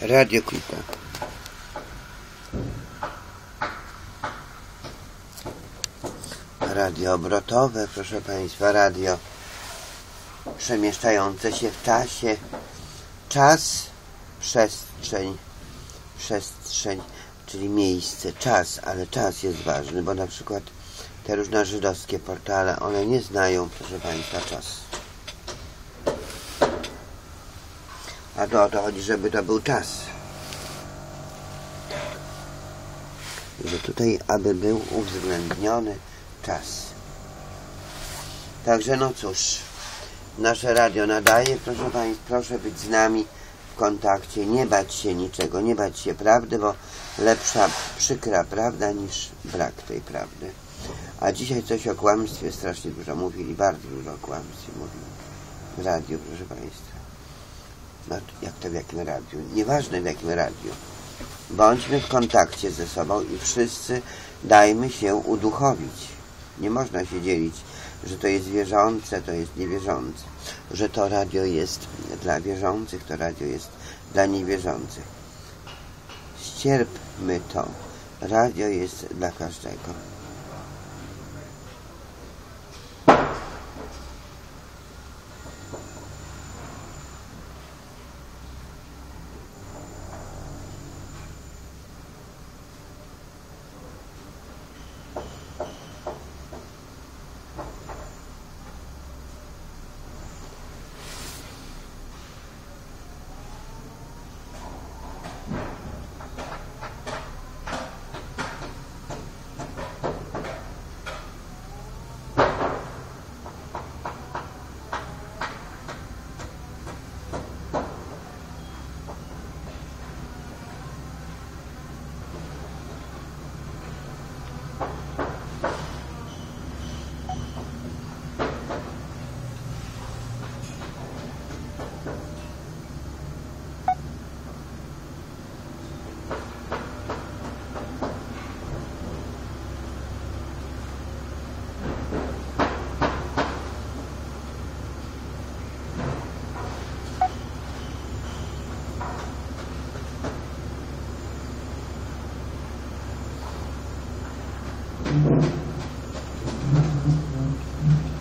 Radio Kupa. Radio obrotowe, proszę Państwa, radio przemieszczające się w czasie. Czas, przestrzeń, przestrzeń, czyli miejsce, czas, ale czas jest ważny, bo na przykład te różne żydowskie portale, one nie znają, proszę Państwa, czasu. A to o to chodzi, żeby to był czas. Że tutaj, aby był uwzględniony czas. Także no cóż, nasze radio nadaje, proszę Państwa, proszę być z nami w kontakcie, nie bać się niczego, nie bać się prawdy, bo lepsza, przykra prawda niż brak tej prawdy. A dzisiaj coś o kłamstwie strasznie dużo mówili, bardzo dużo o kłamstwie mówili w radiu, proszę Państwa. Jak to w jakim radiu? Nieważne w jakim radiu. Bądźmy w kontakcie ze sobą i wszyscy dajmy się uduchowić. Nie można się dzielić, że to jest wierzące, to jest niewierzące. Że to radio jest dla wierzących, to radio jest dla niewierzących. Ścierpmy to. Radio jest dla każdego.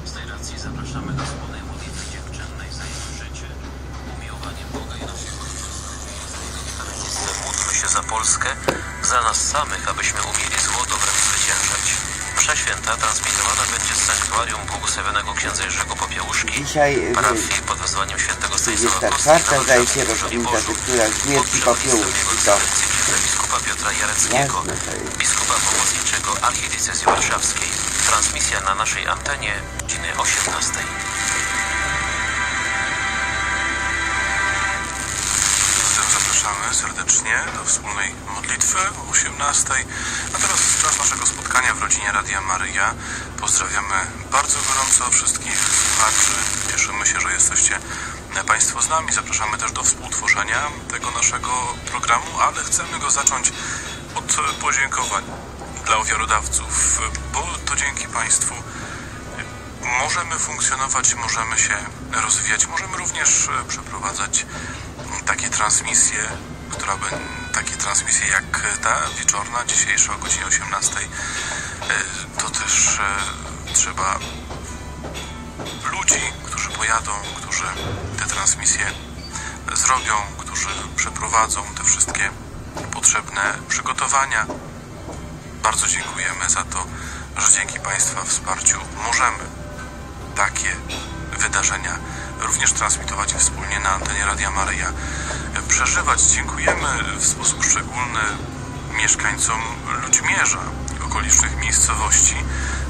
Z tej racji zapraszamy do wspólnej modlitwy dziękczynnej za jego życie, umiłowanie Boga i naszego Ojczyzny. Módlmy się za Polskę, za nas samych, abyśmy umieli zło dobrem zwyciężać. Msza święta transmitowana będzie z sanktuarium błogosławionego księdza Jerzego Popiełuszki, Dzisiaj, y, parafii pod wezwaniem świętego Stanisława 24 Kostki zdaje się na rocznica Bożu, tytuła śmierci Popiełuszki, to- biskupa Piotra Jareckiego, biskupa pomocniczego archidiecezji warszawskiej. Transmisja na naszej antenie godziny 18. Zatem zapraszamy serdecznie do wspólnej modlitwy o 18. A teraz czas naszego spotkania w rodzinie Radia Maryja. Pozdrawiamy bardzo gorąco wszystkich słuchaczy. Cieszymy się, że jesteście Państwo z nami. Zapraszamy też do współtworzenia tego naszego programu, ale chcemy go zacząć od podziękowań dla ofiarodawców, bo to dzięki Państwu możemy funkcjonować, możemy się rozwijać, możemy również przeprowadzać takie transmisje, która by, takie transmisje jak ta wieczorna, dzisiejsza o godzinie 18. e, To też e, trzeba ludzi, którzy pojadą, którzy te transmisje zrobią, którzy przeprowadzą te wszystkie potrzebne przygotowania. Bardzo dziękujemy za to, że dzięki Państwa wsparciu możemy takie wydarzenia również transmitować wspólnie na antenie Radia Maryja. Przeżywać dziękujemy w sposób szczególny mieszkańcom Ludźmierza i okolicznych miejscowości.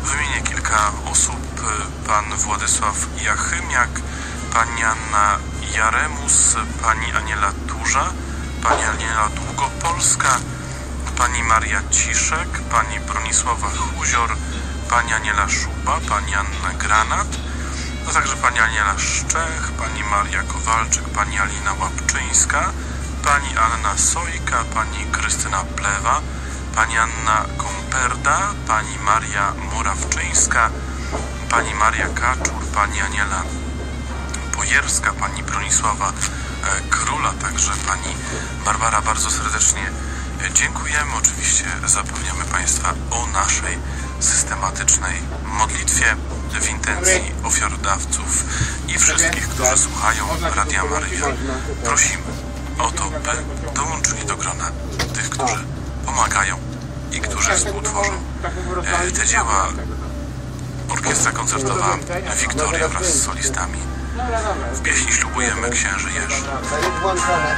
Wymienię kilka osób. Pan Władysław Jachymiak, pani Anna Jaremus, pani Aniela Turza, pani Aniela Długopolska, pani Maria Ciszek, pani Bronisława Huzior, pani Aniela Szuba, pani Anna Granat, także pani Aniela Szczech, pani Maria Kowalczyk, pani Alina Łapczyńska, pani Anna Sojka, pani Krystyna Plewa, pani Anna Komperda, pani Maria Morawczyńska, pani Maria Kaczur, pani Aniela Bojerska, pani Bronisława e, Króla, także pani Barbara bardzo serdecznie dziękujemy. Oczywiście zapewniamy Państwa o naszej systematycznej modlitwie w intencji ofiarodawców i wszystkich, którzy słuchają Radia Maryja. Prosimy o to, by dołączyli do grona tych, którzy pomagają i którzy współtworzą e, te dzieła Orkiestra Koncertowa Wiktoria wraz z solistami. W pieśni ślubujemy księży Jerzy. Włączone.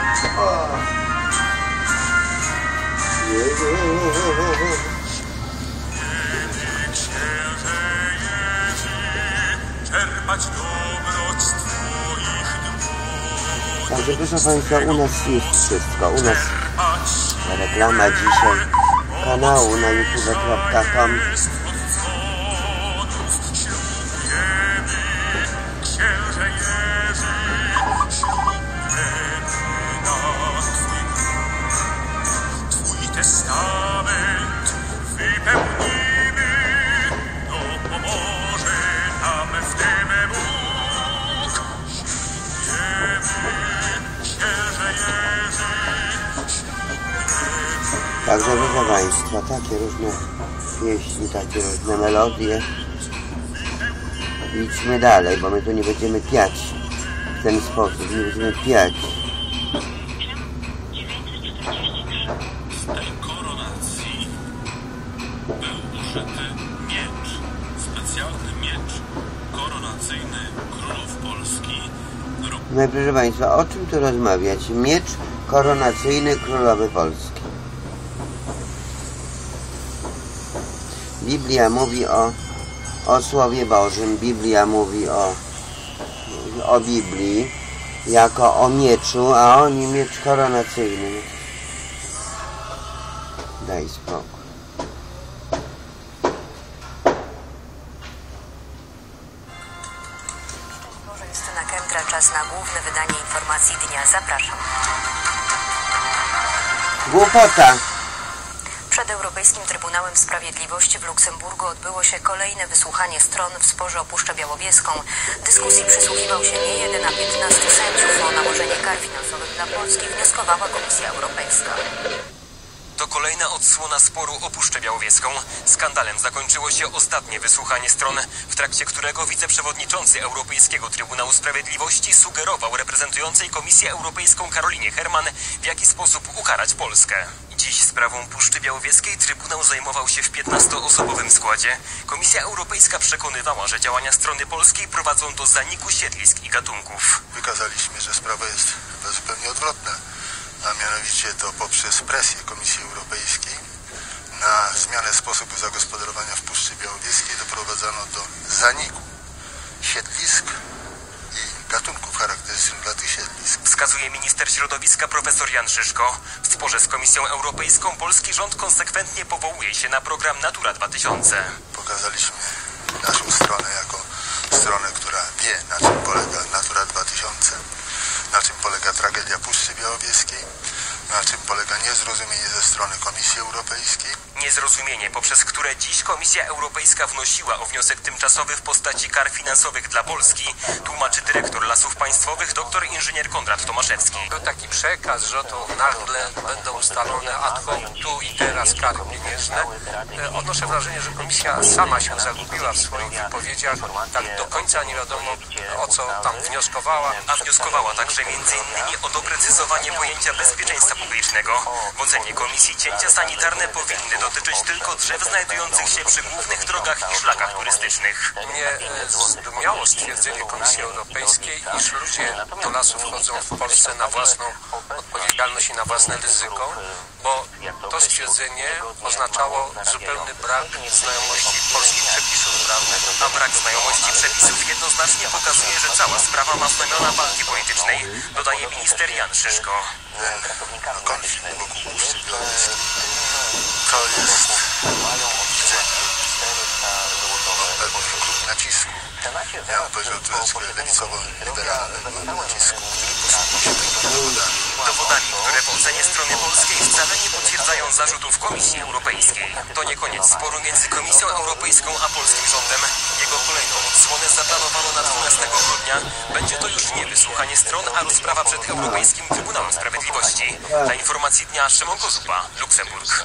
Także proszę Państwa, u nas jest wszystko. U nas reklama dzisiaj kanału na youtube.com takie różne pieśni, takie różne melodie. Idźmy dalej, bo my tu nie będziemy piać w ten sposób, nie będziemy piać. No i proszę Państwa, o czym tu rozmawiać? Miecz koronacyjny królowy Polski. Biblia mówi o, o Słowie Bożym, Biblia mówi o, o Biblii jako o mieczu, a oni miecz koronacyjny. Daj spokój. Czas na główne wydanie informacji dnia. Zapraszam. Głupota! Trybunałem Sprawiedliwości w Luksemburgu odbyło się kolejne wysłuchanie stron w sporze o Puszczę Białowieską. Dyskusji przysłuchiwał się nie jeden, a 15 sędziów. O nałożenie kar finansowych dla Polski wnioskowała Komisja Europejska. To kolejna odsłona sporu o Puszczę Białowieską. Skandalem zakończyło się ostatnie wysłuchanie stron, w trakcie którego wiceprzewodniczący Europejskiego Trybunału Sprawiedliwości sugerował reprezentującej Komisję Europejską Karolinie Herman, w jaki sposób ukarać Polskę. Dziś sprawą Puszczy Białowieskiej Trybunał zajmował się w 15-osobowym składzie. Komisja Europejska przekonywała, że działania strony polskiej prowadzą do zaniku siedlisk i gatunków. wykazaliśmy, że sprawa jest zupełnie odwrotna, a mianowicie to poprzez presję Komisji Europejskiej na zmianę sposobu zagospodarowania w Puszczy Białowieskiej doprowadzono do zaniku siedlisk gatunków charakterystycznych dla tych siedlisk. Wskazuje minister środowiska profesor Jan Szyszko. W sporze z Komisją Europejską polski rząd konsekwentnie powołuje się na program Natura 2000. Pokazaliśmy naszą stronę jako stronę, która wie na czym polega Natura 2000, na czym polega tragedia Puszczy Białowieskiej, na czym polega niezrozumienie ze strony Komisji Europejskiej. Niezrozumienie, poprzez które dziś Komisja Europejska wnosiła o wniosek tymczasowy w postaci kar finansowych dla Polski, tłumaczy dyrektor Lasów Państwowych dr inżynier Konrad Tomaszewski. Był taki przekaz, że to nagle będą ustalone ad hoc tu i teraz kary pieniężne. E, Odnoszę wrażenie, że komisja sama się zagubiła w swoich wypowiedziach. Tak do końca nie wiadomo o co tam wnioskowała. A wnioskowała także m.in. o doprecyzowanie pojęcia bezpieczeństwa publicznego. W ocenie komisji cięcia sanitarne powinny dotyczyć tylko drzew znajdujących się przy głównych drogach i szlakach turystycznych. Mnie e, zdumiało stwierdzenie Komisji Europejskiej, iż ludzie do lasu wchodzą w Polsce na własną odpowiedzialność i na własne ryzyko, bo to stwierdzenie oznaczało zupełny brak znajomości prawnych. A brak znajomości przepisów jednoznacznie pokazuje, że cała sprawa ma znamiona walki politycznej, dodaje minister Jan Szyszko. konflikt wokół Puszczy Białowieskiej to jest pewnych grup nacisku. Ja bym powiedział, to jest lewicowo-liberalnego nacisku, który posługuje się dowodami. Dowodami, które w ocenie strony polskiej wcale nie potwierdzają zarzutów Komisji Europejskiej. To nie koniec sporu między Komisją Europejską a polskim rządem. Jego kolejną odsłonę zaplanowano na 12 grudnia. Będzie to już nie wysłuchanie stron, a rozprawa przed Europejskim Trybunałem Sprawiedliwości. Dla informacji dnia Szymon Kozupa, Luksemburg.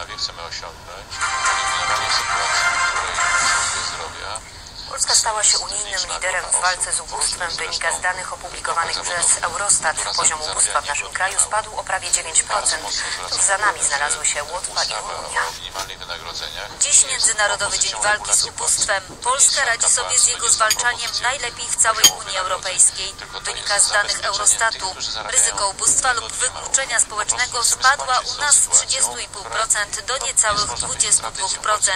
Polska stała się unijnym liderem w walce z ubóstwem. Wynika z danych opublikowanych przez Eurostat. Poziom ubóstwa w naszym kraju spadł o prawie 9%. Tuż za nami znalazły się Łotwa i Rumunia. Dziś Międzynarodowy Dzień Walki z Ubóstwem. Polska radzi sobie z jego zwalczaniem najlepiej w całej Unii Europejskiej. Wynika z danych Eurostatu. Ryzyko ubóstwa lub wykluczenia społecznego spadła u nas z 30,5% do niecałych 22%.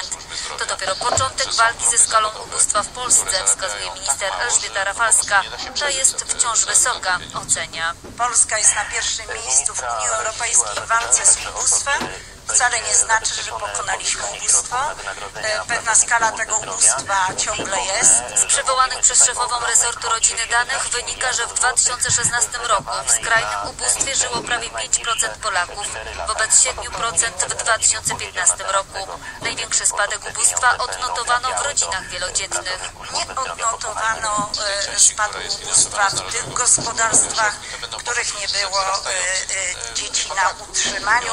To dopiero początek walki ze skalą ubóstwa w Polsce, wskazuje minister Elżbieta Rafalska. Ta jest wciąż wysoka, ocenia. Polska jest na pierwszym miejscu w Unii Europejskiej w walce z ubóstwem. Wcale nie znaczy, że pokonaliśmy ubóstwo. E, Pewna skala tego ubóstwa ciągle jest. Z przywołanych przez szefową resortu rodziny danych wynika, że w 2016 roku w skrajnym ubóstwie żyło prawie 5% Polaków, wobec 7% w 2015 roku. Największy spadek ubóstwa odnotowano w rodzinach wielodzietnych. Nie odnotowano e, spadku ubóstwa w tych gospodarstwach, których nie było e, e, na utrzymaniu.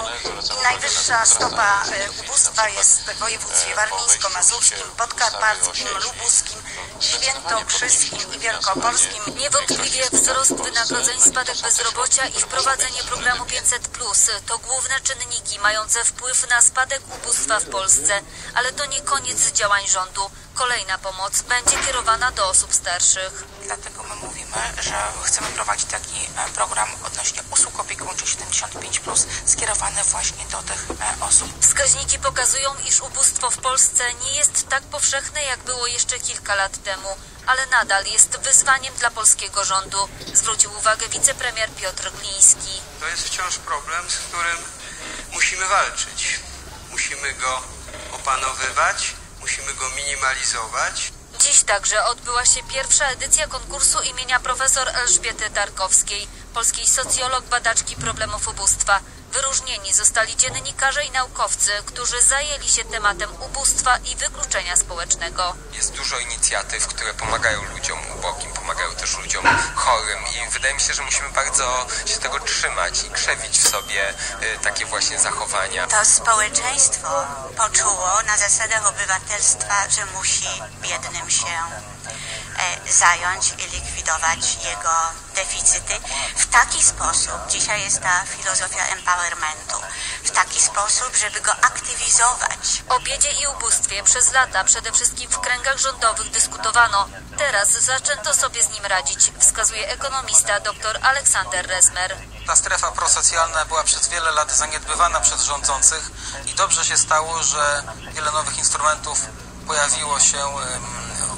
I najwyższa stopa e, ubóstwa jest w województwie warmińsko-mazurskim, podkarpackim, lubuskim, świętokrzyskim i wielkopolskim. Niewątpliwie wzrost wynagrodzeń, spadek bezrobocia i wprowadzenie programu 500 to główne czynniki mające wpływ na spadek ubóstwa w Polsce, ale to nie koniec działań rządu. Kolejna pomoc będzie kierowana do osób starszych. Dlatego my mówimy, że chcemy prowadzić taki e, program odnośnie usług opiekuńczych 75+, skierowany właśnie do tych e, osób. Wskaźniki pokazują, iż ubóstwo w Polsce nie jest tak powszechne, jak było jeszcze kilka lat temu, ale nadal jest wyzwaniem dla polskiego rządu, zwrócił uwagę wicepremier Piotr Gliński. To jest wciąż problem, z którym musimy walczyć. Musimy go opanowywać, musimy go minimalizować. Dziś także odbyła się pierwsza edycja konkursu imienia profesor Elżbiety Tarkowskiej, polskiej socjolog, badaczki problemów ubóstwa. Wyróżnieni zostali dziennikarze i naukowcy, którzy zajęli się tematem ubóstwa i wykluczenia społecznego. Jest dużo inicjatyw, które pomagają ludziom ubogim, pomagają też ludziom chorym i wydaje mi się, że musimy bardzo się tego trzymać i krzewić w sobie y, takie właśnie zachowania. To społeczeństwo poczuło na zasadach obywatelstwa, że musi biednym się zająć i likwidować jego deficyty. W taki sposób, dzisiaj jest ta filozofia empowermentu, w taki sposób, żeby go aktywizować. O biedzie i ubóstwie przez lata przede wszystkim w kręgach rządowych dyskutowano. Teraz zaczęto sobie z nim radzić, wskazuje ekonomista dr Aleksander Resmer. Ta strefa prosocjalna była przez wiele lat zaniedbywana przez rządzących i dobrze się stało, że wiele nowych instrumentów pojawiło się,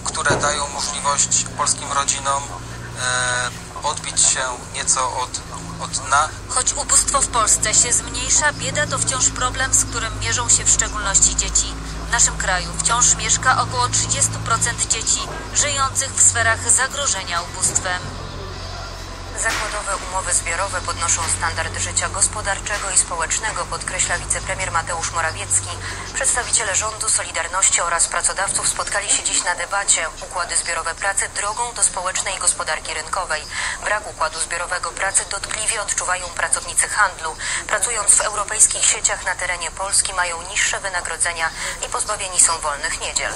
które dają możliwość polskim rodzinom e, odbić się nieco od, od dna. Choć ubóstwo w Polsce się zmniejsza, bieda to wciąż problem, z którym mierzą się w szczególności dzieci. W naszym kraju wciąż mieszka około 30% dzieci żyjących w sferach zagrożenia ubóstwem. Zakładowe umowy zbiorowe podnoszą standard życia gospodarczego i społecznego, podkreśla wicepremier Mateusz Morawiecki. Przedstawiciele rządu, Solidarności oraz pracodawców spotkali się dziś na debacie. Układy zbiorowe pracy drogą do społecznej gospodarki rynkowej. Brak układu zbiorowego pracy dotkliwie odczuwają pracownicy handlu. Pracując w europejskich sieciach na terenie Polski mają niższe wynagrodzenia i pozbawieni są wolnych niedziel.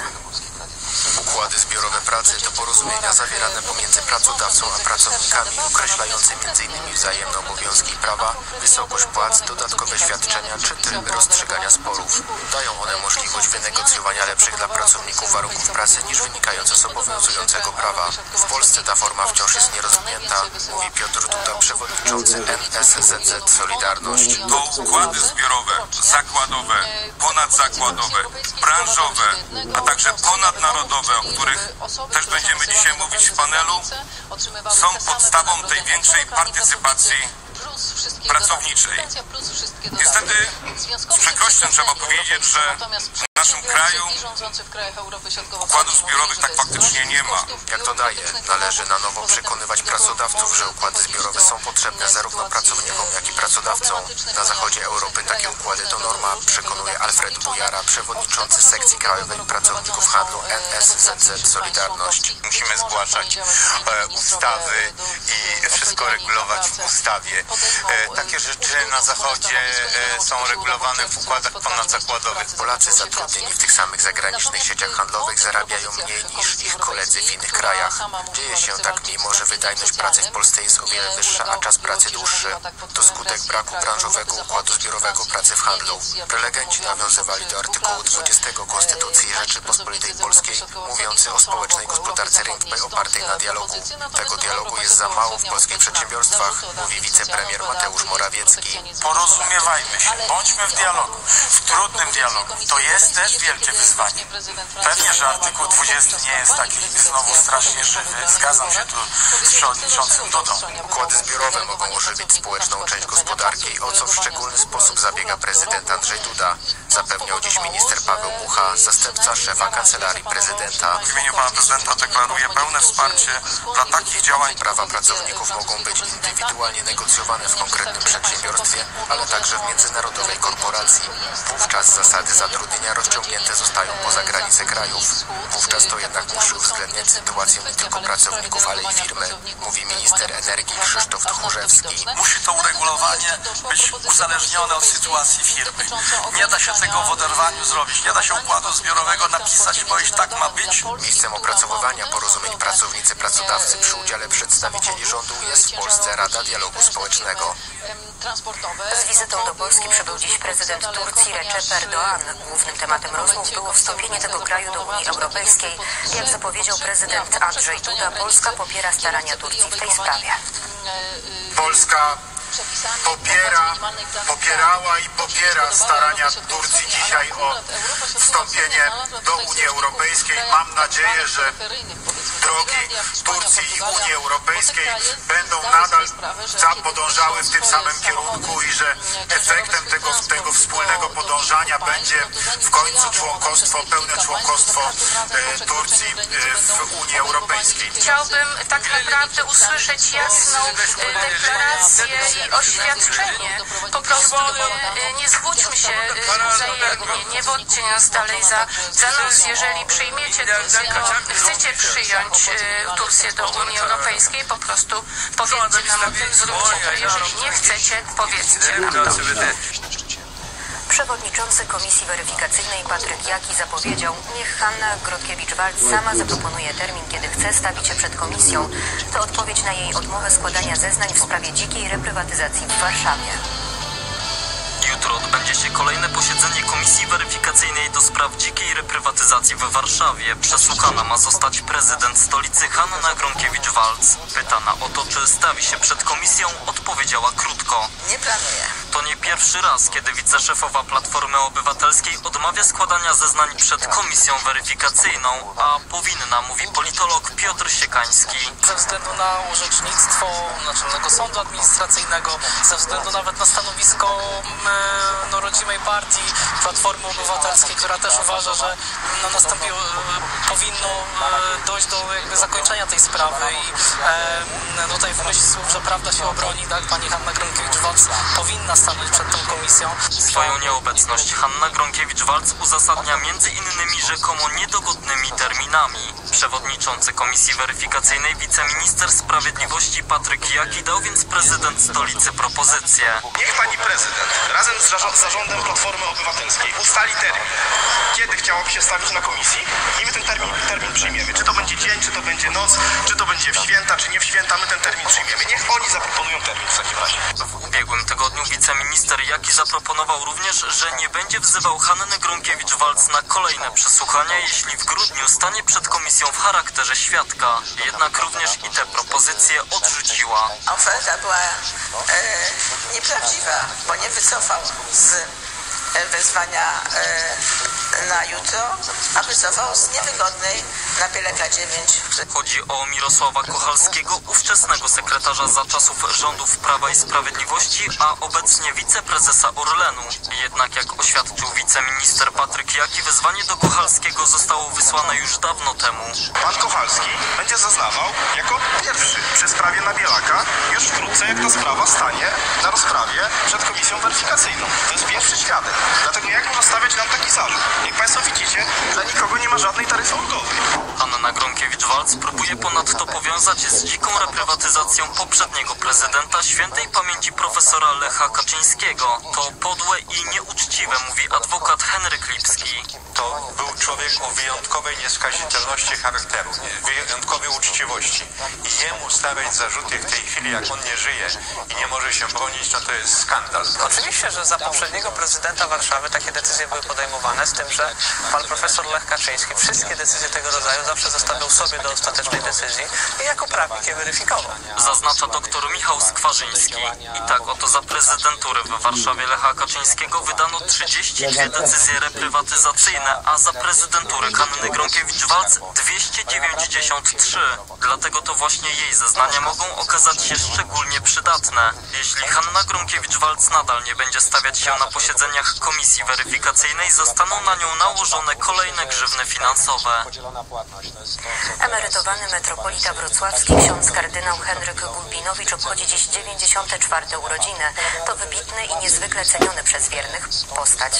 Układy zbiorowe pracy to porozumienia zawierane pomiędzy pracodawcą a pracownikami, określające m.in. wzajemne obowiązki prawa, wysokość płac, dodatkowe świadczenia czy tryby rozstrzygania sporów. Dają one możliwość wynegocjowania lepszych dla pracowników warunków pracy niż wynikające z obowiązującego prawa. W Polsce ta forma wciąż jest nierozwinięta, mówi Piotr Duda, przewodniczący NSZZ Solidarność. To układy zbiorowe, zakładowe, ponadzakładowe, branżowe, a także ponadnarodowe, o których też będziemy dzisiaj mówić w panelu, są podstawą tej większej partycypacji pracowniczej. Niestety z przykrością trzeba powiedzieć, że w naszym kraju układów zbiorowych tak faktycznie nie ma. Jak dodaje, należy na nowo przekonywać pracodawców, że układy zbiorowe są potrzebne zarówno pracownikom, jak i pracodawcom. Na zachodzie Europy takie układy to norma, przekonuje Alfred Bujara, przewodniczący sekcji krajowej pracowników handlu NSZZ Solidarność. Musimy zgłaszać e, ustawy i wszystko regulować w ustawie. E, takie rzeczy na zachodzie e, są regulowane w układach ponadzakładowych. Polacy zatrudnieni w tych samych zagranicznych sieciach handlowych zarabiają mniej niż ich koledzy w innych krajach. Dzieje się tak mimo, że wydajność pracy w Polsce jest o wiele wyższa, a czas pracy dłuższy. To skutek braku branżowego układu zbiorowego pracy w handlu. Prelegenci nawiązywali do artykułu 20 Konstytucji Rzeczypospolitej Polskiej, mówiący o społecznej gospodarce rynkowej opartej na dialogu. Tego dialogu jest za mało w polskich przedsiębiorstwach, mówi wicepremier Mateusz Morawiecki. Porozumiewajmy się, bądźmy w dialogu, w trudnym dialogu. To jest też wielkie wyzwanie. Pewnie, że artykuł 20 nie jest taki znowu strasznie żywy. Zgadzam się tu z przewodniczącym Dudą. Układy zbiorowe mogą ożywić społeczną część gospodarki, o co w szczególny sposób zabiega prezydent Andrzej Duda. Zapewniał dziś minister Paweł Mucha, zastępca szefa kancelarii prezydenta. W imieniu pana prezydenta deklaruję pełne wsparcie dla takich działań. Prawa pracowników mogą być indywidualnie negocjowane w konkretnym przedsiębiorstwie, ale także w międzynarodowej korporacji. Wówczas zasady zatrudnienia rozciągnięte zostają poza granice krajów. Wówczas to jednak musi uwzględniać sytuację nie tylko pracowników, ale i firmy, mówi minister energii Krzysztof Tchórzewski. Musi to uregulowanie być uzależnione od sytuacji firmy. Nie da się tego w oderwaniu zrobić. Nie da się układu zbiorowego napisać i powiedzieć tak ma być. Miejscem opracowywania porozumień pracownicy pracodawcy przy udziale przedstawicieli rządu jest w Polsce Rada Dialogu Społecznego. Z wizytą do Polski przybył dziś prezydent Turcji Recep Erdoğan. Głównym tematem rozmów było wstąpienie tego kraju do Unii Europejskiej. Jak zapowiedział prezydent Andrzej Duda, Polska popiera starania Turcji w tej sprawie. Polska popiera, popierała i popiera starania Turcji dzisiaj o wstąpienie do Unii Europejskiej. Mam nadzieję, że drogi Turcji i Unii Europejskiej będą nadal podążały w tym samym kierunku i że efektem tego, tego wspólnego podążania będzie w końcu członkostwo, pełne członkostwo Turcji e, w Unii Europejskiej. Chciałbym tak naprawdę usłyszeć jasną e, deklarację i oświadczenie. Po prostu e, nie zwódźmy się e, wzajemnie, nie wodźcie nas dalej za, za nos. Jeżeli przyjmiecie ryzyko, chcecie przyjąć e, Turcję do Unii Europejskiej, po prostu powiedzcie nam o tym, zróbcie to. Jeżeli nie chcecie, powiedzcie nam to. Przewodniczący Komisji Weryfikacyjnej Patryk Jaki zapowiedział, niech Hanna Grodkiewicz-Walc sama zaproponuje termin, kiedy chce stawić się przed komisją. To odpowiedź na jej odmowę składania zeznań w sprawie dzikiej reprywatyzacji w Warszawie. Jutro odbędzie się kolejne posiedzenie Komisji Weryfikacyjnej do spraw dzikiej reprywatyzacji w Warszawie. Przesłuchana ma zostać prezydent stolicy Hanna Gronkiewicz-Walc. Pytana o to, czy stawi się przed komisją, odpowiedziała krótko. Nie planuję. To nie pierwszy raz, kiedy wiceszefowa Platformy Obywatelskiej odmawia składania zeznań przed komisją weryfikacyjną, a powinna, mówi politolog Piotr Siekański. Ze względu na orzecznictwo Naczelnego Sądu Administracyjnego, ze względu nawet na stanowisko e, no, rodzimej partii Platformy Obywatelskiej, która też uważa, że no, nastąpiło, e, powinno e, dojść do jakby zakończenia tej sprawy i e, tutaj w myśl słów, że prawda się obroni, tak, pani Hanna Gronkiewicz-Walc powinna stanąć przed tą komisją. Swoją nieobecność Hanna Gronkiewicz-Walc uzasadnia między innymi rzekomo niedogodnymi terminami. Przewodniczący Komisji Weryfikacyjnej wiceminister sprawiedliwości Patryk Jaki dał więc prezydent stolicy propozycję. Niech pani prezydent razem z zarząd- zarządem Platformy Obywatelskiej ustali termin, kiedy chciałoby się stawić na komisji i my ten termin, termin przyjmiemy. Czy to będzie dzień, czy to będzie noc, czy to będzie w święta, czy nie w święta, my ten termin przyjmiemy. Niech oni zaproponują termin w takim razie. W ubiegłym tygodniu wiceminister Jaki zaproponował również, że nie będzie wzywał Hanny Gronkiewicz-Walc na kolejne przesłuchania, jeśli w grudniu stanie przed komisją w charakterze świadka. Jednak również i te propozycje odrzuciła. Oferta była e, nieprawdziwa, bo nie wycofał z e, wezwania e, na jutro, a wycofał z niewygodnej na Pieleka 9. Chodzi o Mirosława Kochalskiego, ówczesnego sekretarza za czasów rządów Prawa i Sprawiedliwości, a obecnie wiceprezesa Orlenu. Jednak jak oświadczył wiceminister Patryk Jaki, wezwanie do Kochalskiego zostało wysłane już dawno temu. Pan Kowalski będzie zeznawał jako pierwszy przy sprawie Nabielaka już wkrótce, jak ta sprawa stanie na rozprawie przed komisją weryfikacyjną. To jest pierwszy świadek. Dlatego jak można stawiać nam taki zarzut? Jak Państwo widzicie, dla nikogo nie ma żadnej taryfy ulgowej. Anna Gronkiewicz-Walc próbuje ponadto powiązać z dziką reprywatyzacją poprzedniego prezydenta świętej pamięci profesora Lecha Kaczyńskiego. To podłe i nieuczciwe, mówi adwokat Henryk Lipski. To był człowiek o wyjątkowej nieskazitelności charakteru, wyjątkowej uczciwości. I jemu stawiać zarzuty w tej chwili, jak on nie żyje i nie może się bronić, no to jest skandal. Oczywiście, że za poprzedniego prezydenta Warszawy takie decyzje były podejmowane, z tym, że pan profesor Lech Kaczyński wszystkie decyzje tego rodzaju zawsze zostawiał sobie do ostatecznej decyzji i jako prawnik je weryfikował. Zaznacza doktor Michał Skwarzyński. I tak oto za prezydentury w Warszawie Lecha Kaczyńskiego wydano 32 decyzje reprywatyzacyjne, a za prezydentury Hanny Gronkiewicz-Walc 293. Dlatego to właśnie jej zeznania mogą okazać się szczególnie przydatne. Jeśli Hanna Gronkiewicz-Walc nadal nie będzie stawiać się na posiedzeniach komisji weryfikacyjnej, zostaną na nią nałożone kolejne grzywny finansowe. Emerytowany metropolita wrocławski ksiądz kardynał Henryk Gulbinowicz obchodzi dziś 94. urodziny. To wybitny i niezwykle ceniony przez wiernych postać.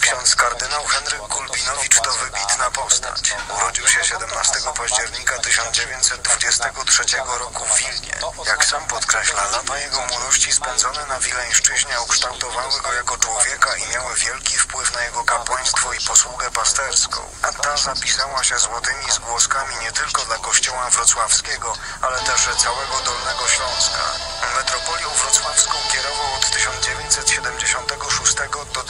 Ksiądz kardynał Henryk Gulbinowicz to wybitna postać. Urodził się 17 października 1923 roku w Wilnie. Jak sam podkreśla, lata jego młodości spędzone na Wileńszczyźnie ukształtowały go jako człowieka i miały wielki wpływ na jego kapłaństwo i posługę pasterską. A ta zapisała się złotymi zgłoskami nie tylko dla kościoła wrocławskiego, ale też całego Dolnego Śląska. Metropolią wrocławską kierował od 1976 do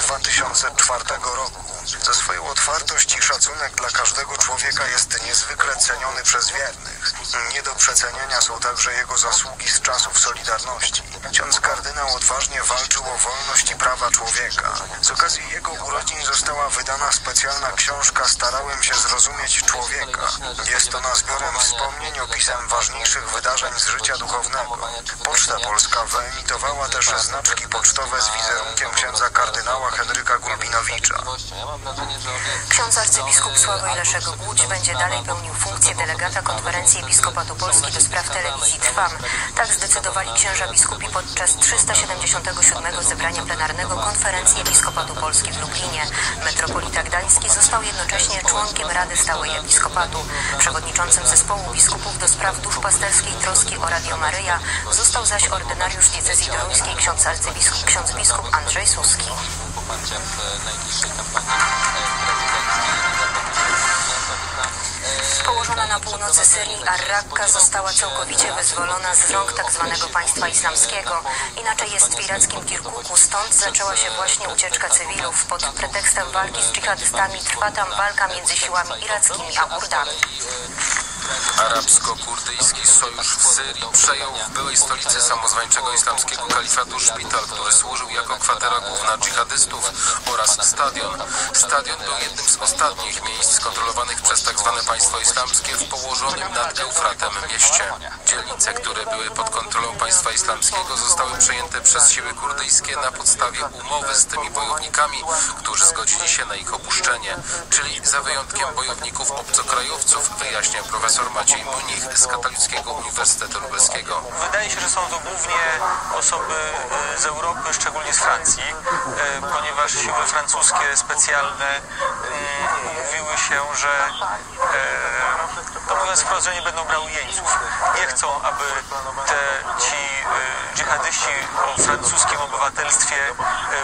2004 roku. Za swoją otwartość i szacunek dla każdego człowieka jest niezwykle ceniony przez wiernych. Nie do przecenienia są także jego zasługi z czasów Solidarności. Ksiądz kardynał odważnie walczył o wolność i prawa człowieka. Z okazji jego urodzin została wydana specjalna książka Starałem się zrozumieć człowieka. Jest ona zbiorem wspomnień opisem ważniejszych wydarzeń z życia duchownego. Poczta Polska wyemitowała też znaczki pocztowe z wizerunkiem księdza kardynała Henryka Gulbinowicza. Ksiądz arcybiskup Sławoj Leszek Głódź będzie dalej pełnił funkcję delegata Konferencji Episkopatu Polski do spraw telewizji Trwam. Tak zdecydowali księża biskupi podczas 377 zebrania plenarnego Konferencji Episkopatu Polski w Lublinie. Metropolita Gdański został jednocześnie członkiem Rady Stałej Episkopatu. Przewodniczącym zespołu biskupów do spraw duszpasterskiej troski o Radio Maryja został zaś ordynariusz diecezji toruńskiej ksiądz arcybiskup ksiądz biskup Andrzej Suski. Poparcia w najbliższej kampanii Położona na północy Syrii Ar-Rakka została całkowicie wyzwolona z rąk tzw. państwa islamskiego. Inaczej jest w irackim Kirkuku. Stąd zaczęła się właśnie ucieczka cywilów. Pod pretekstem walki z dżihadystami trwa tam walka między siłami irackimi a Kurdami. Arabsko-kurdyjski sojusz w Syrii przejął w byłej stolicy samozwańczego islamskiego kalifatu szpital, który służył jako kwatera główna dżihadystów oraz stadion. Stadion był jednym z ostatnich miejsc kontrolowanych przez tzw. państwo islamskie w położonym nad Eufratem mieście. Dzielnice, które były pod kontrolą państwa islamskiego zostały przejęte przez siły kurdyjskie na podstawie umowy z tymi bojownikami, którzy zgodzili się na ich opuszczenie, czyli za wyjątkiem bojowników obcokrajowców, wyjaśnia profesor Maciej Munich z Katolickiego Uniwersytetu Lubelskiego. Wydaje się, że są to głównie osoby e, z Europy, szczególnie z Francji, e, ponieważ siły francuskie specjalne mm, umówiły się, że e, no mówiąc wprost, że nie będą brały jeńców. Nie chcą, aby te, ci e, dżihadyści o francuskim obywatelstwie e,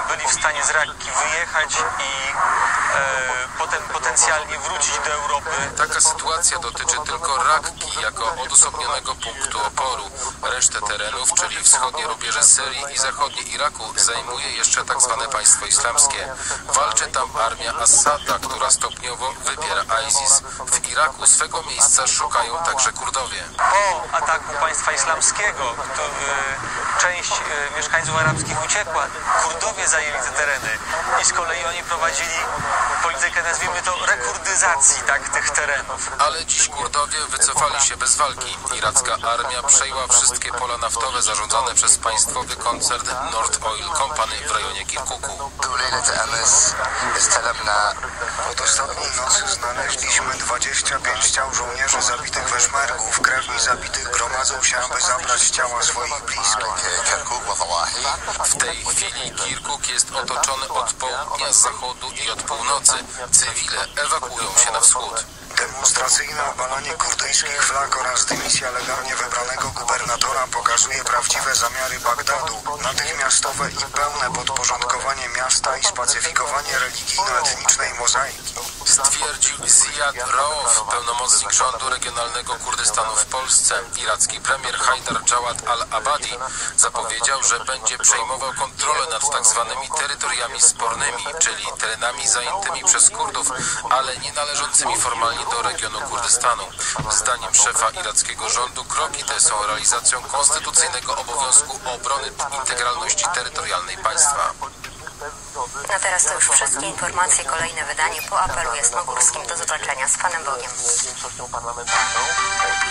byli w stanie z Rakki wyjechać i e, potem potencjalnie wrócić do Europy. Taka sytuacja dotyczy tylko Rakki jako odosobnionego punktu oporu. Resztę terenów, czyli wschodnie rubieże Syrii i zachodnie Iraku zajmuje jeszcze tzw. państwo islamskie. Walczy tam armia Assada, która stopniowo wybiera ISIS. W Iraku swego miejsca szukają także Kurdowie. Po ataku państwa islamskiego, który, część e, mieszkańców arabskich uciekła, Kurdowie zajęli zajęli te tereny. I z kolei oni prowadzili politykę, nazwijmy to, rekurdyzacji tak, tych terenów. Ale dziś Kurdowie wycofali się bez walki. Iracka armia przejęła wszystkie pola naftowe zarządzane przez państwowy koncern Nord Oil Company w rejonie Kirkuku. Od ostatniej nocy znaleźliśmy 25 ciał żołnierzy zabitych we szmergu. W krewni zabitych gromadzą się, aby zabrać ciała swoich bliskich. W tej chwili Kirkuk jest otoczony od południa, z zachodu i od północy. Cywile ewakuują się na wschód. Demonstracyjne obalanie kurdyjskich flag oraz dymisja legalnie wybranego gubernatora pokazuje prawdziwe zamiary Bagdadu. Natychmiastowe i pełne podporządkowanie miasta i spacyfikowanie religijno-etnicznej mozaiki. Stwierdził Ziyad Raouf, pełnomocnik rządu regionalnego Kurdystanu w Polsce. Iracki premier Haidar Jawad al-Abadi zapowiedział, że będzie przejmował kontrolę nad tak zwanymi terytoriami spornymi, czyli terenami zajętymi przez Kurdów, ale nie należącymi formalnie do regionu Kurdystanu. Zdaniem szefa irackiego rządu kroki te są realizacją konstytucyjnego obowiązku obrony integralności terytorialnej państwa. A teraz to już wszystkie informacje. Kolejne wydanie po apelu jasnogórskim. Do zobaczenia z Panem Bogiem. większością parlamentarną i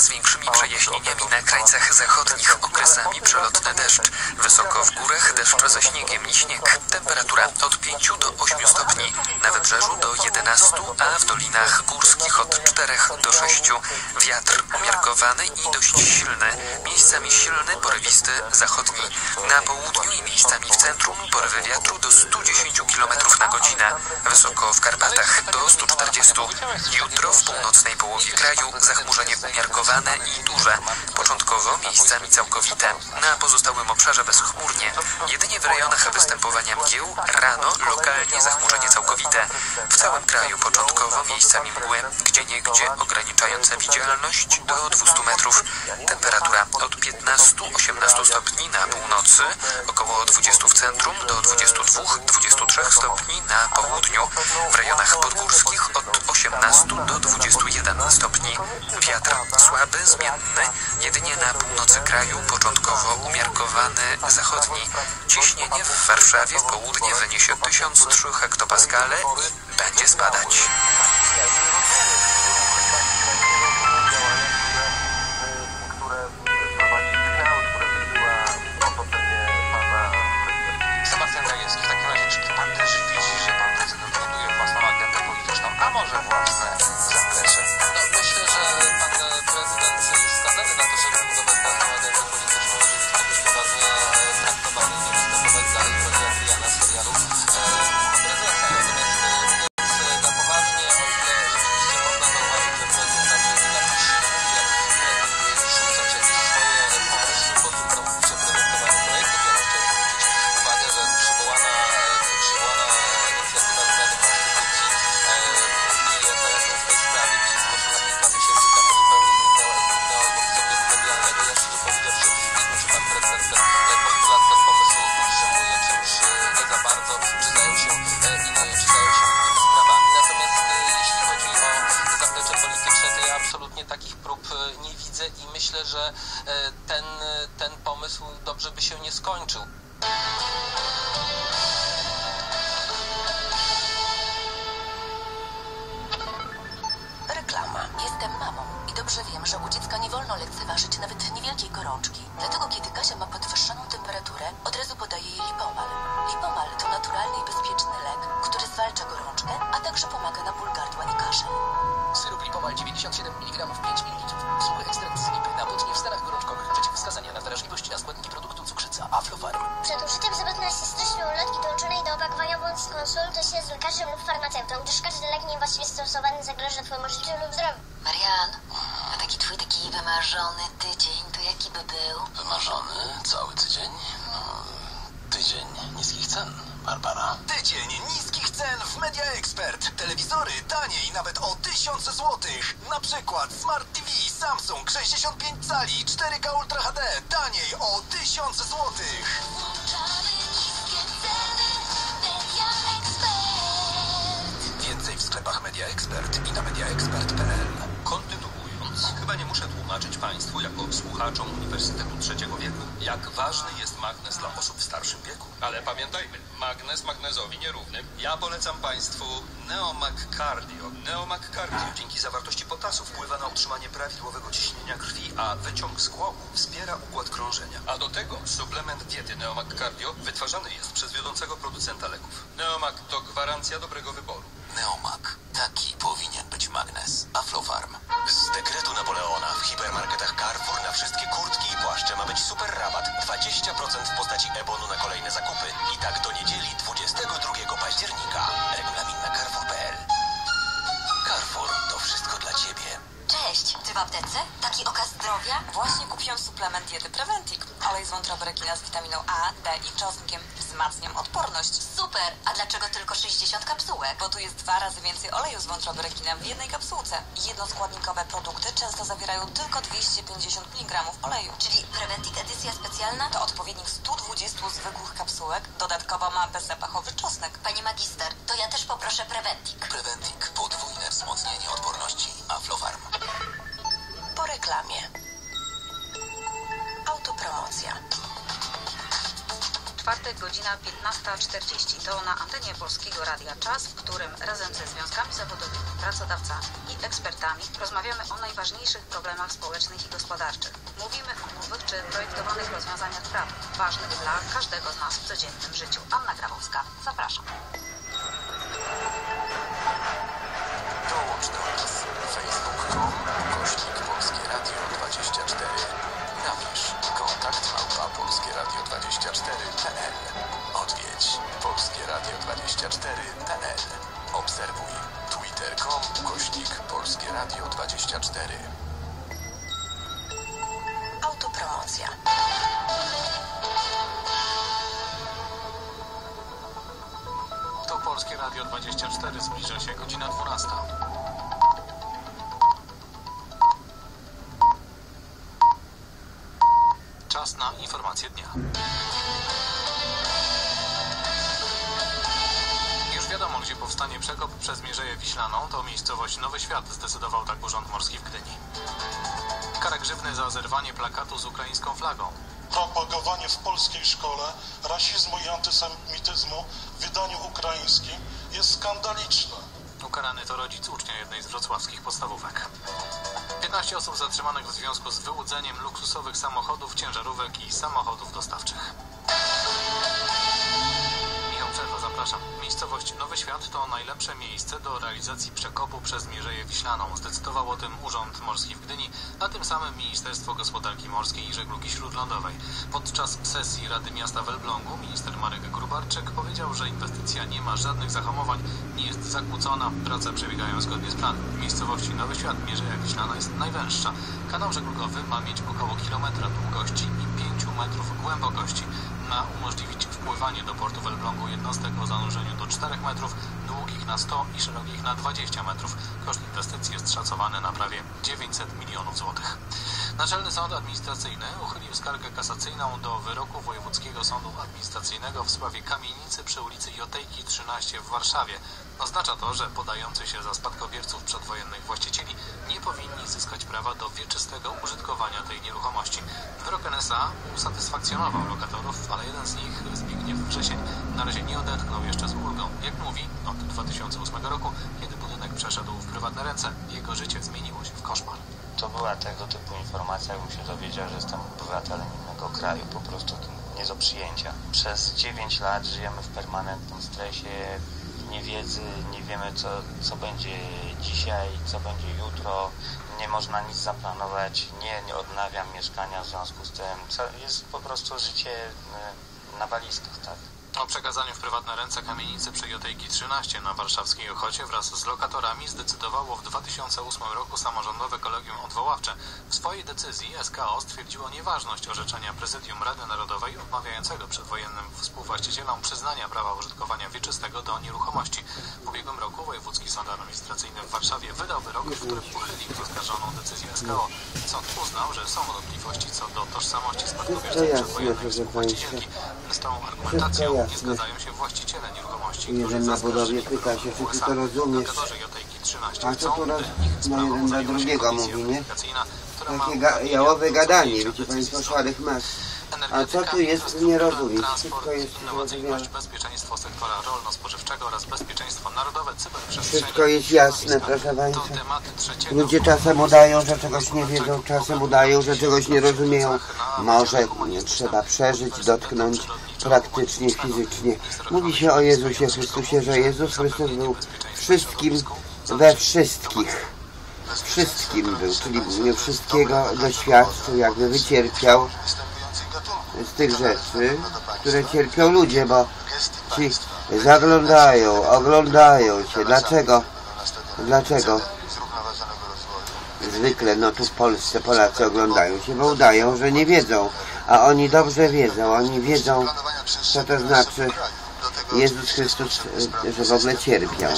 z większymi przejaśnieniami na krańcach zachodnich, okresami przelotny deszcz. Wysoko w górach deszcz ze śniegiem i śnieg. Temperatura od 5 do 8 stopni. Na wybrzeżu do 11, a w dolinach górskich od 4 do 6. Wiatr umiarkowany i dość silny. Miejscami silny, porywisty zachodni. Na południu i miejscami w centrum porywy wiatru do 110 km na godzinę. Wysoko w Karpatach do 140. Jutro w północnej połowie kraju zachmurzenie umiarkowane i duże. Początkowo miejscami całkowite. Na pozostałym obszarze bezchmurnie. Jedynie w rejonach występowania mgieł rano lokalnie zachmurzenie całkowite. W całym kraju początkowo miejscami mgły, gdzie niegdzie ograniczające widzialność do 200 metrów. Temperatura od 15-18 stopni na północy, około 20 w centrum do 22-23 stopni na południu. W rejonach podgórskich od 18 do 21 stopni. Wiatr słaby, zmienny, jedynie na północy kraju, początkowo umiarkowany zachodni. Ciśnienie w Warszawie w południe wyniesie 1003 hektopaskale i będzie spadać. Absolutnie takich prób e, nie widzę i myślę, że e, ten, e, ten pomysł dobrze by się nie skończył. Reklama. Jestem mamą i dobrze wiem, że u dziecka nie wolno lekceważyć nawet niewielkiej gorączki. Dlatego kiedy Kasia ma podwyższoną temperaturę, od razu podaję jej lipomal. Lipomal to naturalny i bezpieczny lek, który zwalcza gorączkę, a także pomaga na ból gardła i kaszel. Syrop Lipomal 97 mg 5 ml. Suchy ekstrakt z lipy na płótnie w stanach gorączkowych. Przeciwwskazania na wrażliwość na składniki produktu cukrzyca Aflofarm. Przed użyciem zapewne się stośną ulotki dołączonej do opakowania bądź skonsultuj się z lekarzem lub farmaceutą, gdyż każdy lek niewłaściwie stosowany zagraża Twojemu życiu lub zdrowiu. Marian, a taki twój taki wymarzony tydzień to jaki by był? Wymarzony cały tydzień. No, tydzień niskich cen. Barbara. Tydzień niskich cen w Media Expert. Telewizory taniej nawet o 1000 zł. Na przykład Smart TV Samsung 65 cali 4K Ultra HD taniej o 1000 zł. Więcej w sklepach Media Expert i na Media Expert słuchaczom Uniwersytetu Trzeciego Wieku, jak ważny jest magnes dla osób w starszym wieku. Ale pamiętajmy, magnes magnezowi nierównym. Ja polecam Państwu Neomag Cardio. Neomag Cardio dzięki zawartości potasu wpływa na utrzymanie prawidłowego ciśnienia krwi, a wyciąg z głowu wspiera układ krążenia. A do tego suplement diety Neomag Cardio wytwarzany jest przez wiodącego producenta leków. Neomag to gwarancja dobrego wyboru. Neomag. Taki powinien być magnes. Aflofarm. Z dekretu Napoleona w hipermarketach Carrefour na wszystkie kurtki i płaszcze ma być super rabat 20% w postaci ebonu na kolejne zakupy i tak do niedzieli 22 października. Regulamin na carrefour.pl Carrefour to wszystko dla Ciebie. Cześć, ty w aptece? Taki okaz zdrowia? Właśnie kupiłam suplement diety Preventic. Olej z wątroby rekina z witaminą A, D i czosnkiem. Wzmacniam odporność. Super! A dlaczego tylko 60 kapsułek? Bo tu jest dwa razy więcej oleju z wątroby rekina w jednej kapsułce. Jednoskładnikowe produkty często zawierają tylko 250 mg oleju. Czyli Preventic edycja specjalna? To odpowiednik 120 zwykłych kapsułek. Dodatkowo ma bezzapachowy czosnek. Pani magister, to ja też poproszę Preventic. Preventic. Podwójne Czwartek, godzina 15.40. To na antenie Polskiego Radia Czas, w którym razem ze związkami zawodowymi, pracodawcami i ekspertami rozmawiamy o najważniejszych problemach społecznych i gospodarczych. Mówimy o nowych czy projektowanych rozwiązaniach prawnych, ważnych dla każdego z nas w codziennym życiu. Anna Grabowska, zapraszam. Dołącz do nas. polskieradio24.pl Obserwuj twitter.com kośnik Polskie Radio 24 zdecydował tak Urząd Morski w Gdyni. Kara grzywny za zerwanie plakatu z ukraińską flagą. propagowanie w polskiej szkole rasizmu i antysemityzmu w wydaniu ukraińskim jest skandaliczne. Ukarany to rodzic ucznia jednej z wrocławskich podstawówek. 15 osób zatrzymanych w związku z wyłudzeniem luksusowych samochodów, ciężarówek i samochodów dostawczych. Przerwa, zapraszam. Miejscowość Nowy Świat to najlepsze miejsce do realizacji przekopu przez Mierzeję Wiślaną. Zdecydował o tym Urząd Morski w Gdyni, a tym samym Ministerstwo Gospodarki Morskiej i Żeglugi Śródlądowej. Podczas sesji Rady Miasta w Elblągu minister Marek Grubarczyk powiedział, że inwestycja nie ma żadnych zahamowań, nie jest zakłócona, prace przebiegają zgodnie z planem. W miejscowości Nowy Świat Mierzeja Wiślana jest najwęższa. Kanał żeglugowy ma mieć około kilometra długości i 5 metrów głębokości. Ma umożliwić wpływanie do portu w Elblągu jednostek o zanurzeniu do 4 metrów, długich na 100 i szerokich na 20 metrów. Koszt inwestycji jest szacowany na prawie 900 milionów złotych. Naczelny Sąd Administracyjny uchylił skargę kasacyjną do wyroku Wojewódzkiego Sądu Administracyjnego w sprawie kamienicy przy ulicy Jotejki 13 w Warszawie. Oznacza to, że podający się za spadkobierców przedwojennych właścicieli nie powinni zyskać prawa do wieczystego użytkowania tej nieruchomości. Wyrok NSA usatysfakcjonował lokatorów, ale jeden z nich, Zbigniew Wrzesień, na razie nie odetchnął jeszcze z ulgą. Jak mówi, od 2008 roku, kiedy budynek przeszedł w prywatne ręce, jego życie zmieniło się w koszmar. To była tego typu informacja, jakbym się dowiedział, że jestem obywatelem innego kraju, po prostu nie do przyjęcia. Przez 9 lat żyjemy w permanentnym stresie, niewiedzy, nie wiemy co, co będzie dzisiaj, co będzie jutro, nie można nic zaplanować, nie, nie odnawiam mieszkania w związku z tym, jest po prostu życie y, na walizkach, tak. O przekazaniu w prywatne ręce kamienicy przy Jotejki 13 na warszawskiej Ochocie wraz z lokatorami zdecydowało w 2008 roku samorządowe kolegium odwoławcze. W swojej decyzji SKO stwierdziło nieważność orzeczenia Prezydium Rady Narodowej odmawiającego przedwojennym współwłaścicielom przyznania prawa użytkowania wieczystego do nieruchomości. W ubiegłym roku Wojewódzki Sąd Administracyjny w Warszawie wydał wyrok, w którym uchylił zaskarżoną decyzję SKO. Sąd uznał, że są wątpliwości co do tożsamości spadkobierców przedwojennej współwłaścicielki. Z tą Wszystko argumentacją nie jasne. zgadzają się właściciele nieruchomości, Jeden którzy na budowie pyta się, czy ty to rozumiesz. Lokatorzy JTK 13 A co chcą, tu roz... by ich sprawą jeden na zajęła się drugiego komisja mówi, nie? weryfikacyjna, która ma Takie ga- uprawnienia jałowe do gadanie, wiecie Państwo, szarych mas. A co tu jest nie rozumieć? Wszystko jest innowacyjność, bezpieczeństwo sektora rolno-spożywczego oraz bezpieczeństwo narodowe, cyberprzestrzeń. Wszystko jest jasne, proszę Państwa. Ludzie czasem udają, że czegoś nie wiedzą, czasem udają, że czegoś nie rozumieją. Może nie trzeba przeżyć, dotknąć praktycznie, fizycznie. Mówi się o Jezusie Chrystusie, że Jezus Chrystus był wszystkim we wszystkich. Wszystkim był, czyli wszystkiego doświadczył, jakby wycierpiał z tych rzeczy, które cierpią ludzie, bo ci zaglądają, oglądają się. Dlaczego? Dlaczego? Zwykle, no tu w Polsce Polacy oglądają się, bo udają, że nie wiedzą, a oni dobrze wiedzą, oni wiedzą, co to znaczy Jezus Chrystus, że w ogóle cierpiał.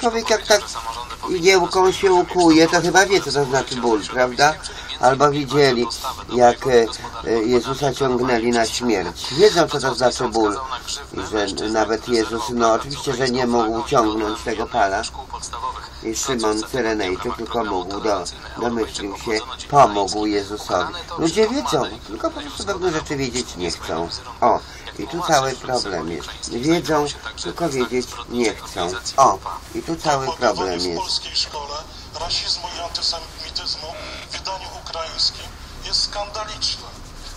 Człowiek jak tak igiełką się ukuje, to chyba wie, co to znaczy ból, prawda? Albo widzieli, jak e, e, Jezusa ciągnęli na śmierć. Wiedzą, co to znaczy ból. I że nawet Jezus, no oczywiście, że nie mógł ciągnąć tego pala. I Szymon Cyrenejczyk tylko mógł, do, domyślił się, pomógł Jezusowi. Ludzie wiedzą, tylko po prostu pewne rzeczy wiedzieć nie chcą. O, i tu cały problem jest. Wiedzą, tylko wiedzieć nie chcą. O, i tu cały problem jest. rasizmu i antysemityzmu w wydaniu ukraińskim jest skandaliczne.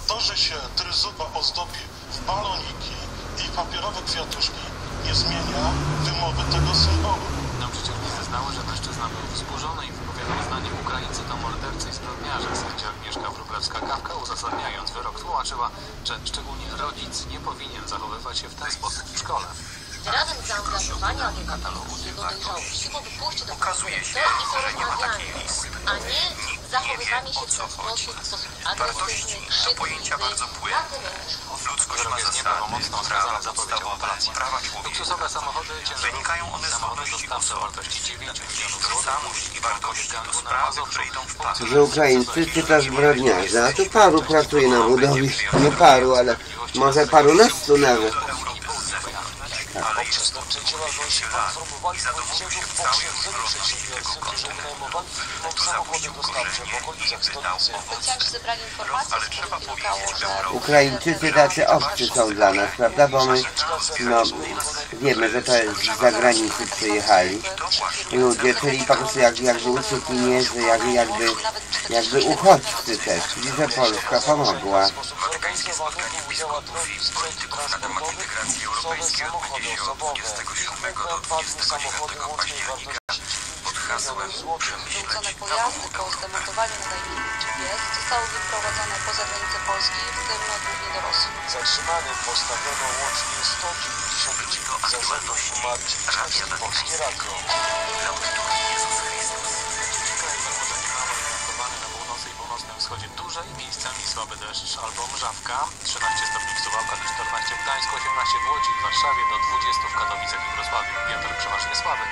To, że się tryzuba ozdobi w baloniki i papierowe kwiatuszki nie zmienia wymowy tego symbolu. Nauczycielki zeznały, że mężczyzna był wzburzony i wypowiadał zdanie Ukraińcy to mordercy i zbrodniarze. Sędzia Agnieszka Wróblewska-Kawka uzasadniając wyrok tłumaczyła, że szczególnie rodzic nie powinien zachowywać się w ten sposób w szkole. Wyrazem zaangażowania obywateli i jego dojrzałości było wyjście do konfliktu i porozmawianie, a nie zachowywanie się w ten sposób, w sposób agresywny, krzywdliwy na terenie szkoły. Wyrok jest nieprawomocną skazana zapowiedzią apelacji. Luksusowe samochody Wynikają one samochody dostawcze o wartości 9 milionów złotych i wartości Mazowszu. Że Ukraińcy czy też zbrodniarze, a tu paru pracuje na budowie. Nie paru, ale może parunastu nawet. Poprzez tę działalność poinformowali policjantów pokrzywdzeni przedsiębiorcy, którzy wynajmowali firmom samochody dostawcze w okolicach stolicy. Z których wynikało, że Ukraińczycy tacy obcy są dla nas, prawda? Bo my no, wiemy, że to jest z zagranicy przyjechali ludzie, czyli po prostu jak, jakby uciekinierzy, jak, jakby, jakby uchodźcy też. Czyli że Polska pomogła. Zorganizowany był działa drogi sprzęt transportowy i luksusowe samochody osobowe. Ich padły samochody łącznej wartości 9 milionów złotych. wrzucone pojazdy po zdemontowaniu nadajników GPS zostały wyprowadzone poza granice Polski, w tym głównie do Rosji. Zatrzymanym postawiono łącznie 199 zarzutów, ma 19 polskie radio. Duże i miejscami słaby deszcz albo mrzawka. 13 stopni w Suwałkach i 14 w Gdańsku, 18 w Łodzi, w Warszawie, do 20 w Katowicach i Wrocławiu. Wiatr przeważnie słaby.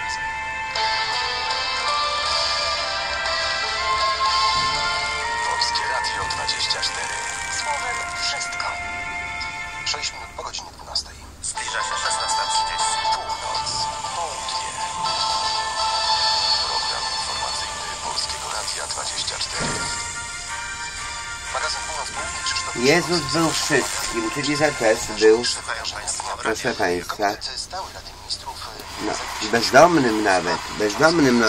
Jezus był wszystkim, czyli że też był, proszę Państwa, no, bezdomnym nawet, bezdomnym, no,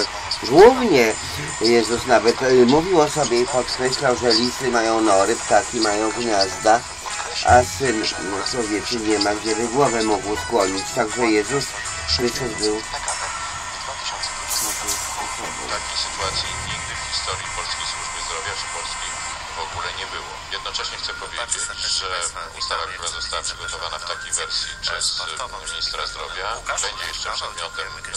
głównie Jezus nawet y, mówił o sobie i podkreślał, że lisy mają nory, ptaki mają gniazda, a Syn Człowieczy nie ma, gdzie by głowę mógł skłonić, także Jezus Chrystus był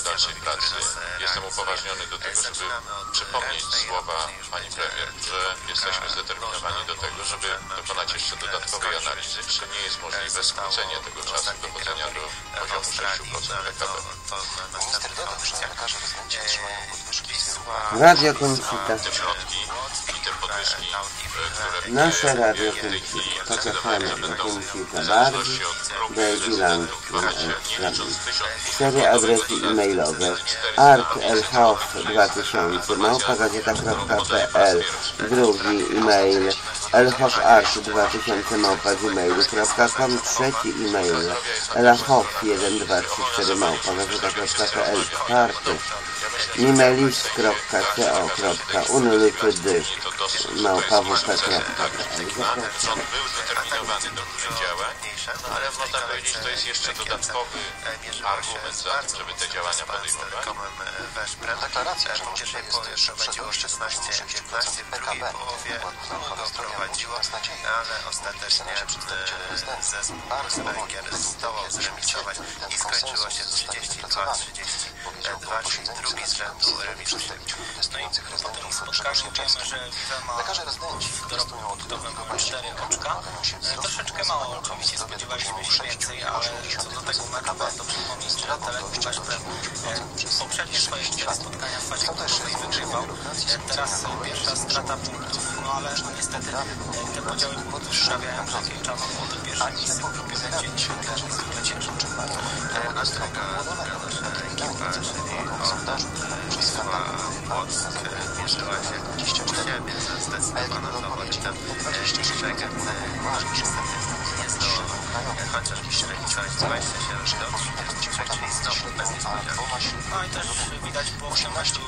dalszej pracy. Jestem upoważniony do tego, żeby przypomnieć słowa pani premier, że jesteśmy zdeterminowani do tego, żeby dokonać jeszcze dodatkowej analizy, czy nie jest możliwe skrócenie tego czasu dochodzenia do poziomu 6% PKB. Minister dodał, że lekarze rezydenci otrzymają podwyżki z Radio Koncita. Te środki i te podwyżki, Nasze radio Kęcik, PKFM, Kęcika Bardziej, Baby Land, Cztery adresy e-mailowe arklhof2000 małpagazeta.pl Drugi e-mail lhofart2000 małpa gmail.com Trzeci e-mail lhof1234 małpa gazeta.pl Czwarty nimelist.co.unltd małpawp.pl rząd był zdeterminowany do różnych działań, no ale można powiedzieć, to jest jeszcze dodatkowy argument za tym, żeby te działania podejmować. Deklaracja, że połowie prowadziło 16, 15, w drugiej połowie ale ostatecznie e, zespół Węgier zdołał zremisować i skończyło się 32-32, czyli drugi No i po tym spotkaniu wiemy, że Viva ma w dorobku punktowym 4 oczka. E, Troszeczkę mało oczywiście, spodziewaliśmy się więcej, ale co do tego meczu warto przypomnieć, że Telekom Weszprem e, poprzednie swoje cztery spotkania w fazie grupowej wygrywał. E, Teraz pierwsza strata punktów, no ale niestety e, te podziały punktów sprawiają, że Kielczano po to pierwsze miejsce w grupie będzie niezwykle ciężko. A druga, druga nasza ekipa, czyli o Wisła Płock mierzyła się u siebie ze zdecydowanym faworytem Szczegiem. Niestety nie zdołał chociaż remisować 27 do 33, czyli znowu bez niespodzianki. No i też widać po 18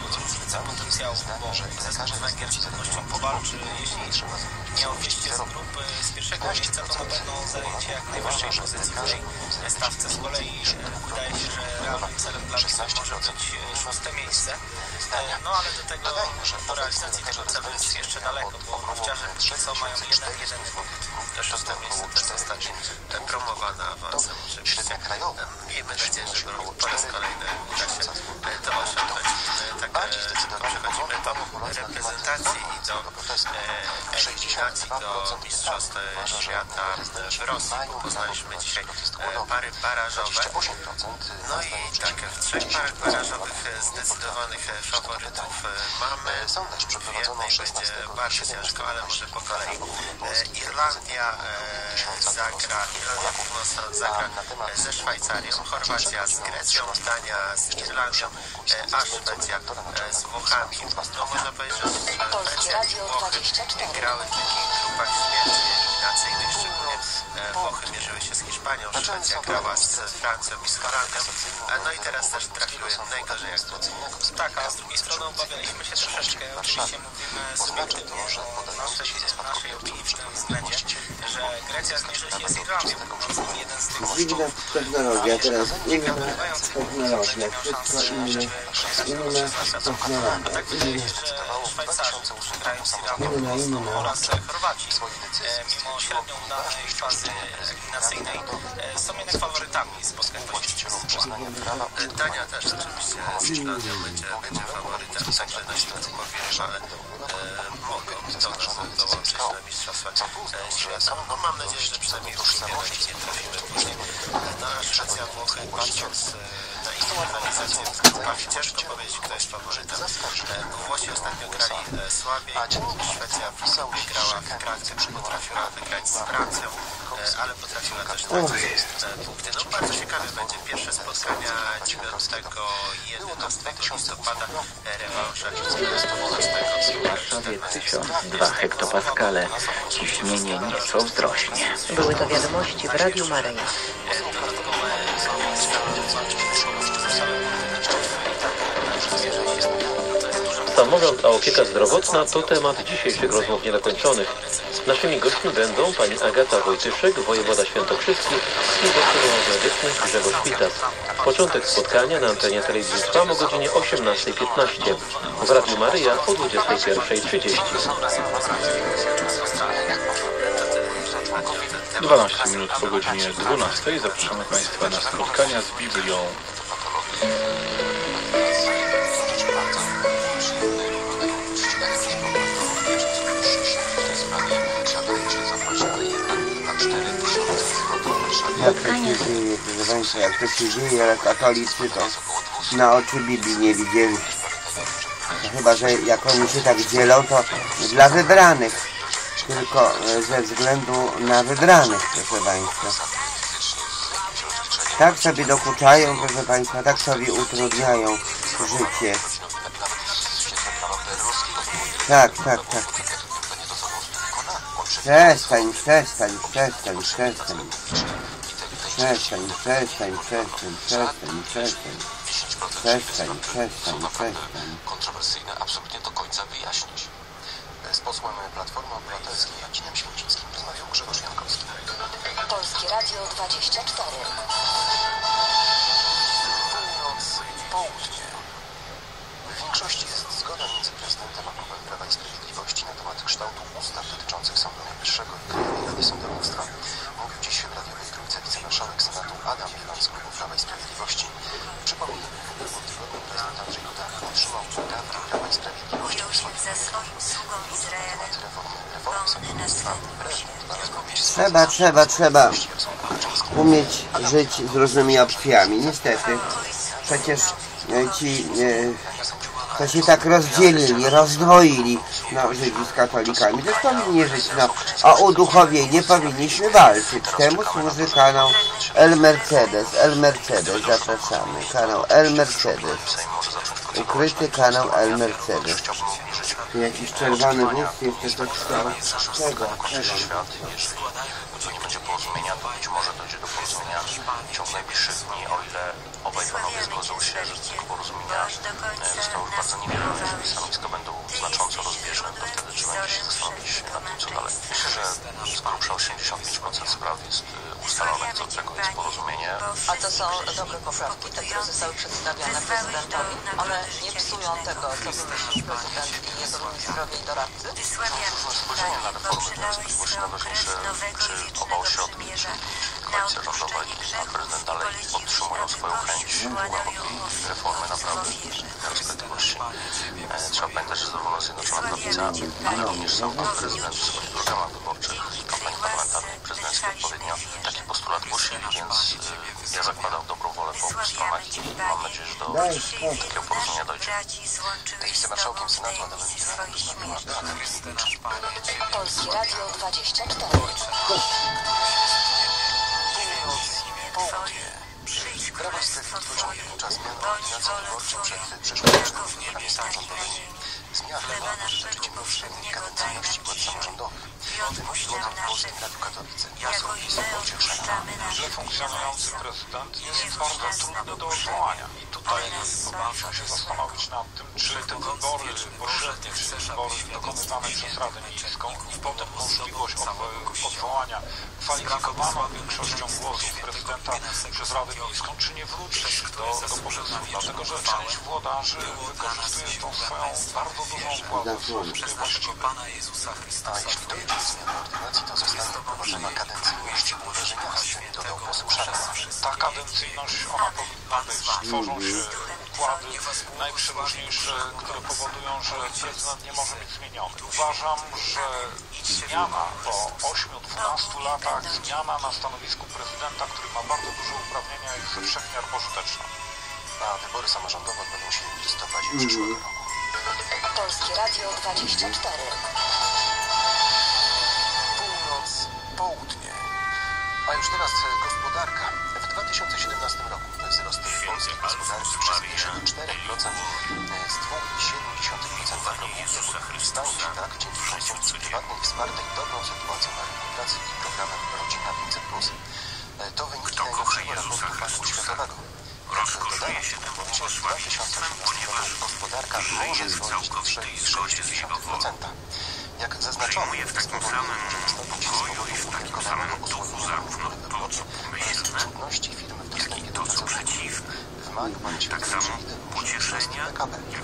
różnica potencjału, bo zespół Węgier z pewnością powalczy, jeśli nie o wyjście z grupy z pierwszego miejsca, to na pewno zajęcie jak najwyższej pozycji w tej stawce. Z kolei e, wydaje się, że realnym celem dla Wisły może być e, szóste miejsce. E, No ale do tego, do realizacji tego celu jest jeszcze daleko, bo Mówciarze póki co mają jeden, jeden punkt. To szóste miejsce to zostanie promowane awansem. Miejmy nadzieję, że po raz kolejny uda się. Tak przechodzimy do reprezentacji i do eliminacji do Mistrzostw Świata w Rosji. Poznaliśmy dzisiaj pary barażowe. No i tak, w trzech parach barażowych zdecydowanych faworytów mamy. W jednej będzie bardzo ciężko, ale może po kolei. Irlandia zagra, Irlandia Północna zagra ze Szwajcarią, Chorwacja z Grecją, Dania z Irlandią, a Szwecja z Włochami. No można powiedzieć, że Szwecja i Włochy grały w takich grupach śmierci eliminacyjnych, szczególnie Włochy mierzyły się z Hiszpanią, Szwecja grała z Francją i z Holandią, no i teraz też trafiły najgorzej jak to. Tak, a z drugiej strony obawialiśmy się troszeczkę, oczywiście mówimy subiektywnie o naszej, naszej opinii w tym względzie, że Grecja zmierzy się z Irlandią, jeden z tych Inna technologia, teraz inna technologia, wszystko inne, inna technologia, Szwajcarzy grają z Irlandią inna. oraz Chorwaci. E, Mimo średnio udanej fazy eliminacyjnej e, są jednak faworytami spotkań pośrednich. Dania też oczywiście z Irlandią będzie, będzie faworytem, także nasi grupowi rywale e, mogą do nas dołączyć na Mistrzostwa e, Świata. No, mam nadzieję, że przynajmniej już nie, trafimy później. No a Szwecja, Włochy, patrząc e, ich rywalizację w grupach, ciężko powiedzieć, kto jest faworytem. Włosi ostatnio grali słabiej, Szwecja w grupie grała w Francję, potrafiła wygrać z Francją, ale potrafiła też tracić punkty. No bardzo ciekawe będzie pierwsze spotkania 9 11 listopada rewanż 12 Warszawie 1002 hektopaskale. Ciśnienie nieco wzrośnie. Były to wiadomości w Radiu Maryja. Samorząd a opieka zdrowotna to temat dzisiejszych rozmów niedokończonych. Naszymi gośćmi będą pani Agata Wojtyszek, wojewoda świętokrzyski i doktor nauk medycznych Grzegorz Pitas. Początek spotkania na antenie telewizji Trwam o godzinie 18.15. W Radiu Maryja o 21.30. 12 minut po godzinie 12 zapraszamy Państwa na spotkania z Biblią. Państwa, jak to się dzieje, ale katolicy to na oczy Biblii nie widzieli. Chyba, że jak oni się tak dzielą, to dla wybranych. Tylko e, ze względu na wybranych, proszę Państwa. Tak sobie dokuczają, proszę Państwa, tak sobie utrudniają życie. Tak, tak, tak. Przestań, przestań, przestań, przestań. Przestań, przestań, przestań, przestań, przestań. Przestań, przestań, przestań. kontrowersyjne absolutnie do końca wyjaśnić. Z posłem Platformy Obywatelskiej Jacinem Święcickim rozmawiał Grzegorz Jankowski. Polskie Radio 24. Północ, południe. W większości jest zgoda między prezydentem a klubem Prawa i Sprawiedliwości na temat kształtu ustaw dotyczących Sądu Najwyższego i Krajowej Rady Sądownictwa. Mówił dziś w radiowej trójce wicemarszałek Senatu Adam Bilan z klubu Prawa i Sprawiedliwości. Przypomnijmy, w ubiegłym tygodniu prezydent Andrzej Duda otrzymał dawki Prawa i Sprawiedliwości w swoim ze swoim sługą Izraelem reformy, reformy sądownictwa wbrew rozmowie Trzeba, trzeba, trzeba umieć żyć z różnymi opcjami. Niestety, przecież e, ci, e, to się tak rozdzielili, rozdwoili, Żydzi z katolikami. Też powinni żyć, no, o uduchowienie powinniśmy walczyć. Temu służy kanał El Mercedes, El Mercedes, zapraszamy. Kanał El Mercedes. Ukryty kanał El Mercedes. Tu jakiś czerwony wóz, jeszcze coś stał. Czego? Czego? co nie będzie porozumienia, to być może w ciągu najbliższych dni, o ile obaj panowie zgodzą się, że tego porozumienia e, zostało już bardzo niewiele. Jeżeli stanowiska będą znacząco rozbieżne, to wtedy się zastanowić nad tym, co dalej. Myślę, że z grubsza 85% spraw jest ustalonych, co do tego jest porozumienie. A to są dobre poprawki, te, które zostały przedstawione prezydentowi. One nie psują tego, co wymyślił prezydent i jego ministrowie i doradcy? Różne spojrzenia na reformy Prawa i Sprawiedliwości najważniejsze, czy oba ośrodki, czy koalicja rządowa i pan prezydent dalej podtrzymują swoją chęć głębokiej reformy naprawdę Prawa i Sprawiedliwości. E, Trzeba pamiętać, że zarówno Zjednoczona Prawica, ale również sam pan prezydent w swoich programach wyborczych i kampanii parlamentarnej prezydenckiej odpowiednio taki postulat głosili, więc e, ja zakładam dobrą wolę po obu stronach i mam nadzieję, że do takiego porozumienia dojdzie. Senatu Adamem Milanem rozmawiała Beata Gryzewicz. Polskie Radio 24. Prawo i Sprawiedliwość podczas zmian ordynacją wyborczą przed wyborami samorządowymi. Zmiany mogą dotyczyć Polskim Radiu Katowice. PiS Wojciech Szymon. Źle funkcjonujący prezydent jest bardzo trudny do odwołania. I tutaj powinniśmy się zastanowić nad tym, czy te wybory powszechne, czy wybory dokonywane przez Radę Miejską i potem możliwość odwo- odwołania kwalifikowaną większością głosów prezydenta przez Radę Miejską, czy nie wrócić do, do pomysłu, dlatego że część włodarzy wykorzystuje tą swoją bardzo dużą władzę w sposób niewłaściwy. A jeśli dojdzie do zmiany ordynacji, to zostanie wprowadzona kadencyjność włodarzy miast, dodał poseł Szarek. Ta kadencyjność, ona powinna być. Tworzą się układy najprzeróżniejsze, które powodują, że prezydent nie może być zmieniony. Uważam, że zmiana po 8-12 latach, zmiana na stanowisku prezydenta, który ma bardzo duże uprawnienia, jest ze wszech miar pożyteczna. A wybory samorządowe odbędą się w listopadzie przyszłego roku. Polskie Radio 24. Północ, południe. A już teraz e, gospodarka. W 2017 roku przez 54% z 2,7% roku ubiegłego. Stało się tak dzięki konsumpcji prywatnej wspartej dobrą sytuacją na rynku pracy i programem Rodzina 500+. E, To wyniki najnowszego raportu Banku Światowego. Jak dodano w tym raporcie, w 2018 roku gospodarka może zwolnić do 3,6%. Jak zaznaczono, z osłabienia wyborczych oraz trudności firm w do pracowników. W maju bank światowy przewidywał, że wzrost PKB w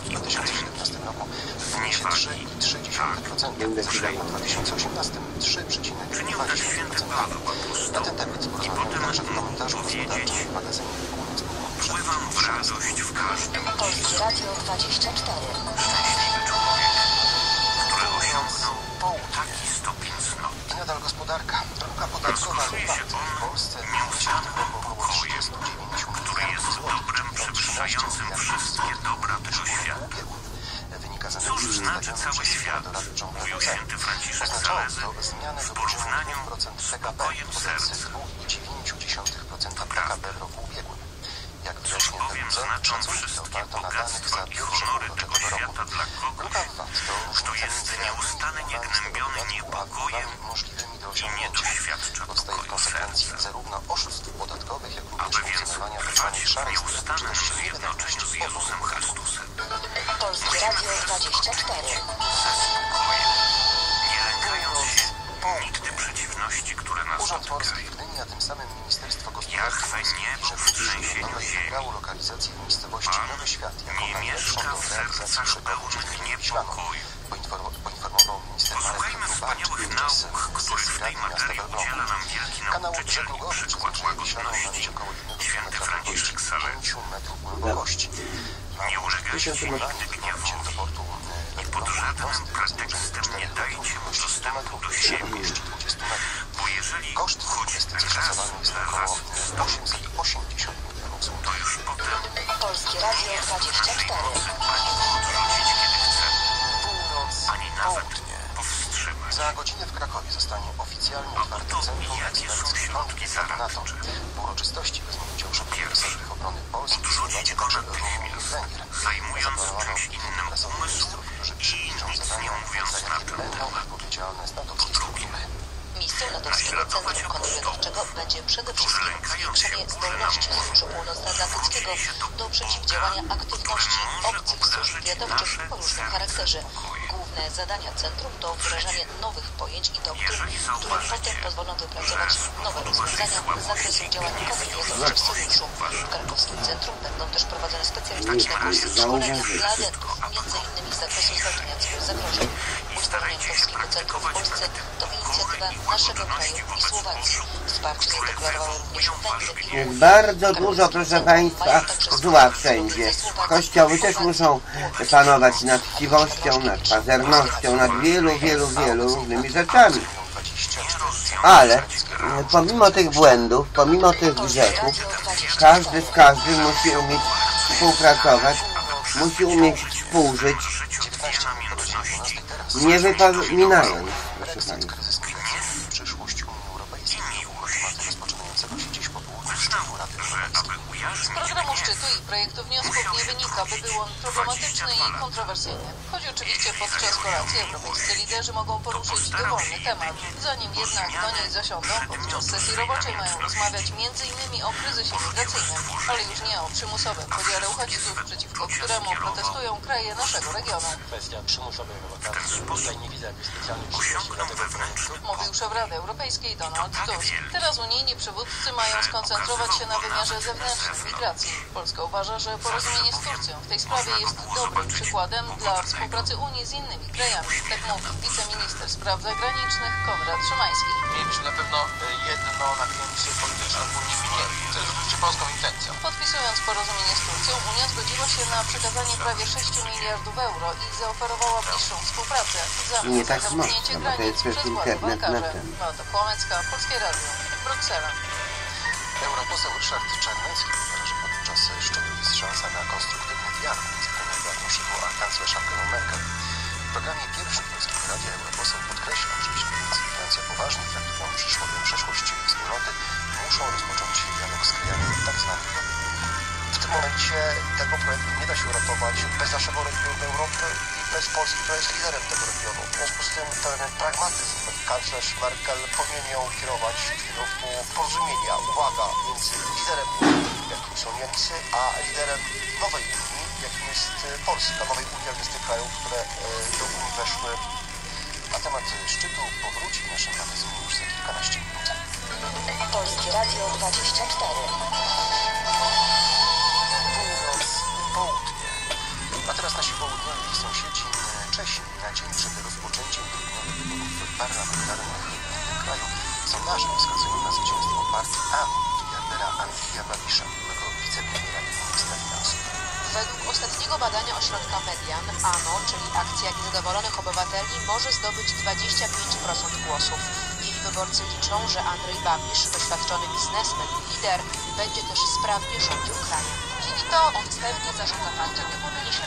2017 roku. wyniesie 3,3%, a w 2018 3,2%. Na ten temat porozmawiamy także w komentarzu gospodarczym w magazynie Północ Pływam w radość w każdym Polskie Radio 24. który osiągnął taki stopień snu. I nadal gospodarka. Luka podatkowa VAT w Polsce wyniesie przewyższającym wszystkie dobra tego świata. znaczy cały świat, mówił święty Franciszek Salezy w porównaniu z pokojem serca. To. Jak wyjaśnił bowiem znaczą wszystkie bogactwa i honory tego świata dla kogoś, kto jest nieustannie gnębiony niepokojem i nie doświadcza pokoju serca. Aby więc trwać w nieustannym Jezusem Chrystusem. Polskie Radio 24. Nie lękając się nigdy przeciwności, które nas Urząd Morski Gdyni, a tym samym Ministerstwo Gospodarki niebo w trzęsieniu ziemi. lokalizację w miejscowości Nowy Świat jako Nie mieszka do w sercach pełnych niepokoju. Poinformował, Podczas nauk, których w tej materii udziela nam wielki nauczyciel i przykład na łagodności, święty Franciszek długości, Salezy. 5 metrów głębokości. Nie ulegajcie nigdy gniewowi i pod żadnym pretekstem nie dajcie mu dostępu do siebie, bo jeżeli choć raz dla was wystąpi, 880 milionów złotych. to już potem Polskie Radio 24. ani odrzucić kiedy chce, ani nawet. Za godzinę w Krakowie zostanie oficjalnie otwarte Centrum są Eksperycji środki NATO. W uroczystości wezmą udział szefowie resortów obrony Polski, Słowacji, Rumunii i Węgier. zajmując czymś innym umysł i nic nie mówiąc na ten temat. Misją natowskiego Centrum Kontrwywiadowczego będzie przede wszystkim zwiększenie zdolności Sojuszu Północnoatlantyckiego do przeciwdziałania aktywności obcych służb wywiadowczych o różnym charakterze. Główne zadania Centrum to wdrażanie nowych pojęć i doktryn, które potem pozwolą wypracować nowe rozwiązania z zakresu działań kontrwywiadowczych Sojuszu. W krakowskim centrum będą też prowadzone specjalistyczne kursy szkolenia dla adeptów, m.in. z zakresu zwalczania cyberzagrożeń. Ustalenie Polskiego Centrum w Polsce to naszego kraju i Słowacji. Wsparcie również Węgry i bardzo dużo, proszę Państwa, zła wszędzie. Kościoły też muszą panować nad chciwością, nad pazernością, nad wielu, wielu, wielu różnymi rzeczami. Ale e, pomimo tych błędów, pomimo tych grzechów, każdy z każdym musi umieć współpracować, musi umieć współżyć, nie wypominając, proszę Państwa. Kryzys migracyjny i przyszłość Unii Europejskiej. Tematy rozpoczynającego się dziś po południu szczytu Rady Europejskiej. Szczytu i projektu wniosków nie wynika, by był on problematyczny i kontrowersyjny. Choć oczywiście podczas kolacji europejscy liderzy mogą poruszyć dowolny temat. Zanim jednak do niej zasiądą, podczas sesji roboczej mają rozmawiać m.in. o kryzysie migracyjnym, ale już nie o przymusowym podziale uchodźców, przeciwko któremu protestują kraje naszego regionu. Kwestia przymusowej relokacji. Tutaj nie widzę jakiejś specjalnej przyszłości dla tego projektu. Mówił szef Rady Europejskiej Donald Tusk. Teraz unijni przywódcy mają skoncentrować się na wymiarze zewnętrznym migracji. Polska uważa, że porozumienie z Turcją w tej sprawie jest dobrym przykładem dla współpracy Unii z innymi krajami. Tak mówił wiceminister spraw zagranicznych Konrad Szymański. Mielibyśmy na pewno e, jedno napięcie polityczne w Unii mniej, co jest oczywiście polską intencją. Podpisując porozumienie z Turcją, Unia zgodziła się na przekazanie prawie 6 miliardów euro i zaoferowała bliższą współpracę w zamian Nie za tak zamknięcie to granic przez internet ten. Beata Kłamecka, Polskie Radio, Bruksela. Europoseł Ryszard Czarnecki podczas szczytu jest szansa na konstruktywny dialog między premierem Beatą a kanclerz Angelą Merkel. W programie pierwszym Polskiego Radia europoseł podkreślał, że jeśli Francja poważnie traktują przyszłą przeszłość wspólnoty, muszą rozpocząć dialog z krajami tak zwanych. W tym momencie tego projektu nie da się uratować bez naszego regionu Europy i bez Polski, która jest liderem tego regionu. W związku z tym ten pragmatyzm kanclerz Merkel powinien ją kierować w kierunku porozumienia, uwaga, między liderem Są Niemcy, a liderem nowej Unii, jakim jest e, Polska, nowej Unii, jakim jest tych krajów, które e, do Unii weszły. A temat szczytu powróci w naszym magazynie już za kilkanaście minut. Polskie Radio 24. Północ, południe. A teraz nasi południowi sąsiedzi e, Czesi na dzień przed rozpoczęciem grudniowych wyborów parlamentarnych w tym kraju sondaże wskazują na zwycięstwo partii ANO, miliardera Andrija Babisza, Według ostatniego badania ośrodka Median, ANO, czyli Akcja Niezadowolonych Obywateli, może zdobyć 25% głosów. Jej wyborcy liczą, że Andrzej Babisz, doświadczony biznesmen i lider, będzie też sprawnie rządził krajem. Dzięki to on pewnie zarządza partią, jaką będzie się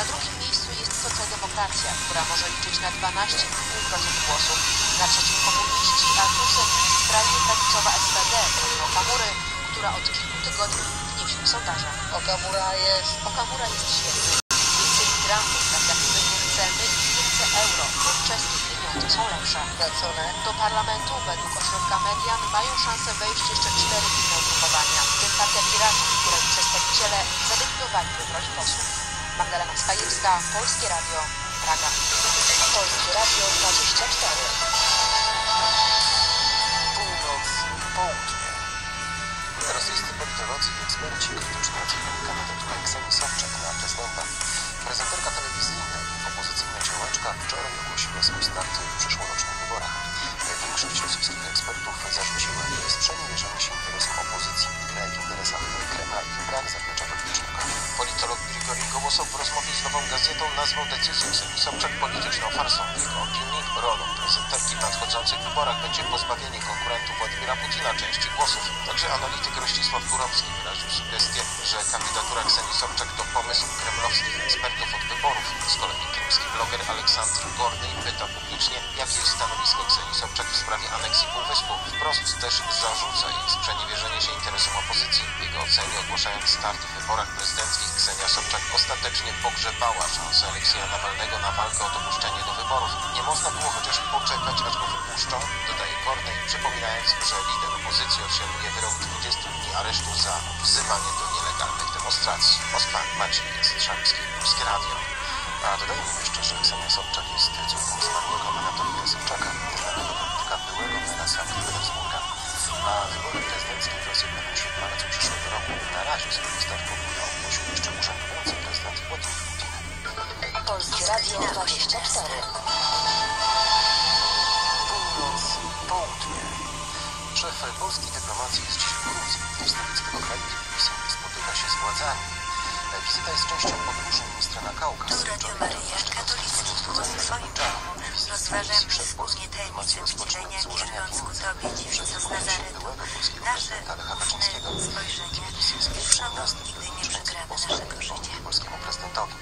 Na drugim miejscu jest socjaldemokracja, która może liczyć na 12,5% głosów. Na trzecim komuniści, a Tusek i skrajnie prawicowa SPD bronią Kamury, która od kilku tygodni gnieźnie sondaże. Okamura jest... Okamura jest świetny. Więcej migrantów, tak jak my chcemy i więcej euro, czeskie pieniądze są lepsze. Do parlamentu według ośrodka median mają szansę wejść jeszcze cztery inne ugrupowania, w tym partia Piratów, której przedstawiciele zadecydowali wybrać posłów. Magdalena Skajewska, Polskie Radio, Praga. Polskie Radio 24. politolodzy i eksperci krytycznie ocenili kandydaturę Ksenii Sobczak na prezydenta. Prezenterka telewizyjna i opozycyjna działaczka wczoraj ogłosiła swój start w przyszłorocznych wyborach. Większość rosyjskich ekspertów zarzuciła jej sprzeniewierzenie się interesom opozycji, jak interesom Kremla i brak zaplecza politycznego. Politolog Grigori Gołosow w rozmowie z Nową Gazetą nazwał decyzję Ksenii Sobczak polityczną farsą. W jego opinii rolą prezenterki w nadchodzących wyborach będzie pozbawienie konkurentów Władimira Putina części głosów. Także analityk Rościsław Kurowski wyraził sugestię, że kandydatura Ksenii Sobczak to pomysł kremlowskich ekspertów od wyborów. Z kolei krymski bloger Aleksandr Gorny pyta publicznie, jakie jest stanowisko Ksenii Sobczak w sprawie aneksji Półwyspu. Wprost też zarzuca jej sprzeniewierzenie się interesom opozycji. W jego ocenie ogłaszając start w wyborach prezydenckich Ksenia Sobczak ostatecznie pogrzebała szansę Aleksieja Nawalnego na walkę o dopuszczenie do wyborów. Nie można było chociaż poczekać, aż go wypuszczą, dodaje Kornej, przypominając, że lider opozycji otrzymuje wyrok 20 dni aresztu za wzywanie do nielegalnych demonstracji. Moskwa, Maciej Jastrzębski, Polskie Radio. A dodajmy jeszcze, że Ksenia Sobczak jest córką zmarłego Anatolija Sobczaka, znanego polityka byłego mera Sankt Petersburga. A wybory prezydenckie w Rosji odbędą się w marcu przyszłego roku. Na razie swój start powinno ogłosił jeszcze urzędujący prezydent Władimir Putin. Polskie Radio 24. Północ, południe. Szef polskiej dyplomacji jest dziś w Gruzji, w stolicy tego kraju Tbilisi. Spotyka się z władzami. Wizyta jest częścią podróży ministra na Kaukaz. Radio Maryja, katolicyzm w swoim domu. Rozważamy wspólnie tajemnicę wcielenia wierząc ku Tobie, dziewico z Nazaretu. Nasze różne spojrzenia przodu nigdy nie przegramy naszego życia. polskiemu prezydentowi.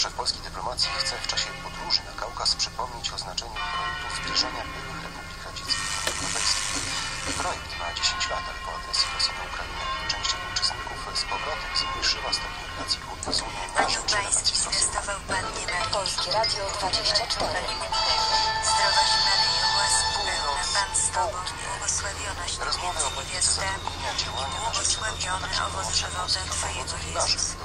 Szef polskiej dyplomacji chce w czasie podróży na Kaukaz przypomnieć o znaczeniu projektu zbliżania byłych republik radzieckich. Projekt ma 10 lat, ale po na Ukrainę część jego uczestników z powrotem zmniejszyła stopień relacji z Unią na Panią Pański zwiastował Marii. Polskie Radio 24. Zdrowaś Maryjo, łaski pełna, Pan z Tobą, błogosławionaś Ty między niewiastami i na błogosławiony owoc żywota Twojego Jezus.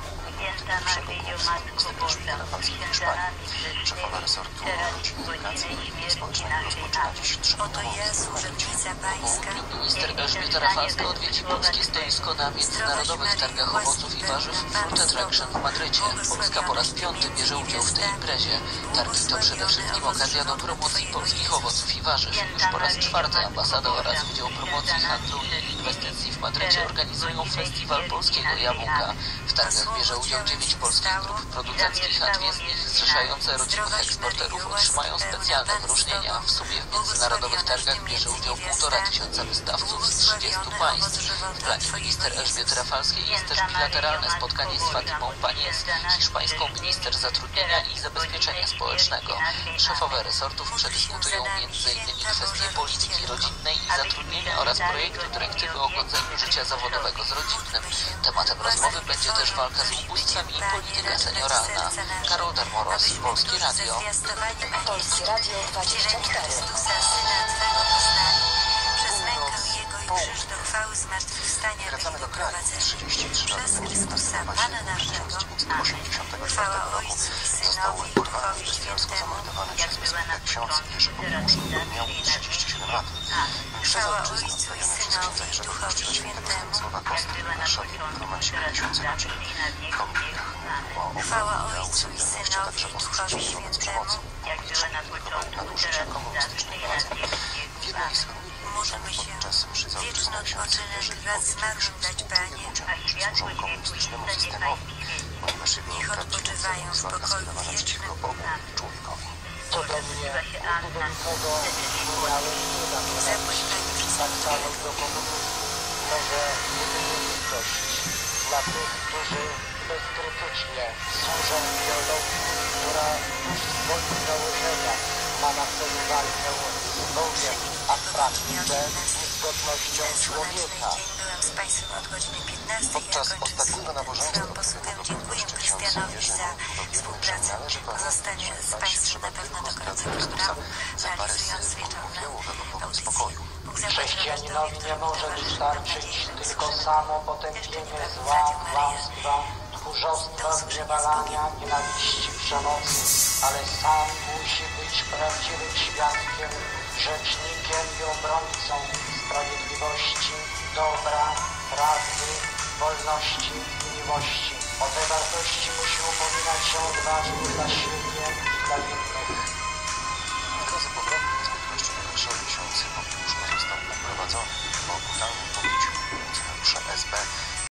Święta Maryjo, Matko Boża, święta nami Szefowa resortu rodziny, edukacji i społecznej rozpoczyna dziś Oto jest urzędnica Pańska. Minister Elżbieta Rafalska odwiedzi polskie stoisko na Międzynarodowych Targach Owoców i Warzyw Fruit Attraction w Madrycie. Polska po raz piąty bierze udział w tej imprezie. Targi to przede wszystkim okazja do promocji polskich owoców i warzyw. Już po raz czwarty ambasada oraz Wydział Promocji Handlu i Inwestycji w Madrycie organizują Festiwal Polskiego Jabłka. W targach bierze udział dziewięć polskich grup producenckich, a dwie z nich zrzeszające rodzimych eksporterów otrzymają specjalne wyróżnienia. W sumie w międzynarodowych targach bierze udział półtora tysiąca wystawców z 30 państw. W planie minister Elżbiety Rafalskiej jest też bilateralne spotkanie z Fatimą Panies, hiszpańską minister zatrudnienia i zabezpieczenia społecznego. Szefowe resortów przedyskutują m.in. kwestie polityki rodzinnej i zatrudnienia oraz projektu dyrektywy o godzeniu życia zawodowego z rodzinnym. Tematem rozmowy będzie też walka z ubóstwem i polityka senioralna. Karol Darmoros, Polskie Radio. Polskie Radio 24. Chrystusa, Syna Twego poznali. Przez mękę Jego i krzyż do chwały zmartwychwstania Wracamy do kraju. doprowadzeni. 33 lat Przez Chrystusa, 11 Pana naszego. Chwała Ojcu Został i Duchowi bestialsko Świętemu. zamordowany przez bezpieczny ksiądz Jerzy Popłuszny. Miał 37 lat. Chwała za Ojcu i Synowi i Duchowi Świętemu. Stanisława Kostka w Warszawie gromadziły tysiące ludzi. W kominikach mówił o Chwała Ojcu i a Synowi i Duchowi Świętemu. przemocy. Krytykował nadużycia komunistycznej władzy. W jednej z homilii Módlmy się. podczas mszy za Wieczny odpoczynek wraz zmarłym że dać Panie. służą komunistycznemu systemowi, ponieważ jego Niech odpoczywają w pokoju wiecznym. Bogu i człowiekowi. Co do mnie, nigdy bym nikogo nie miałem nie dam Zapłać Panie tak samo do komunizmu. Może jedynie litość dla tych, którzy bezkrytycznie służą ideologii, która już w swoich założeniach ma na celu walkę z Bogiem, a w praktyce z godnością człowieka. Byłem z Państwem od godziny 15. Podczas ostatniego nabożeństwa, którego Dziękuję proboszcz ksiądz Krystianowi za współpracę. pamiętać, z Państwem na pewno do końca programu, realizując. Bóg zapłać Chrześcijaninowi nie może wystarczyć tylko samo potępienie zła, kłamstwa, tchórzostwa, zniewalania, nienawiści, przemocy, ale sam musi być prawdziwym świadkiem, rzecznikiem i obrońcą sprawiedliwości, dobra, prawdy, wolności i miłości. O te wartości musi upominać się odważnie dla siebie i dla innych. Drodzy powrotni z Bydgoszczy na Warszawie ksiądz Jubiusz został uprowadzony po brutalnym pobiciu funkcjonariusza SB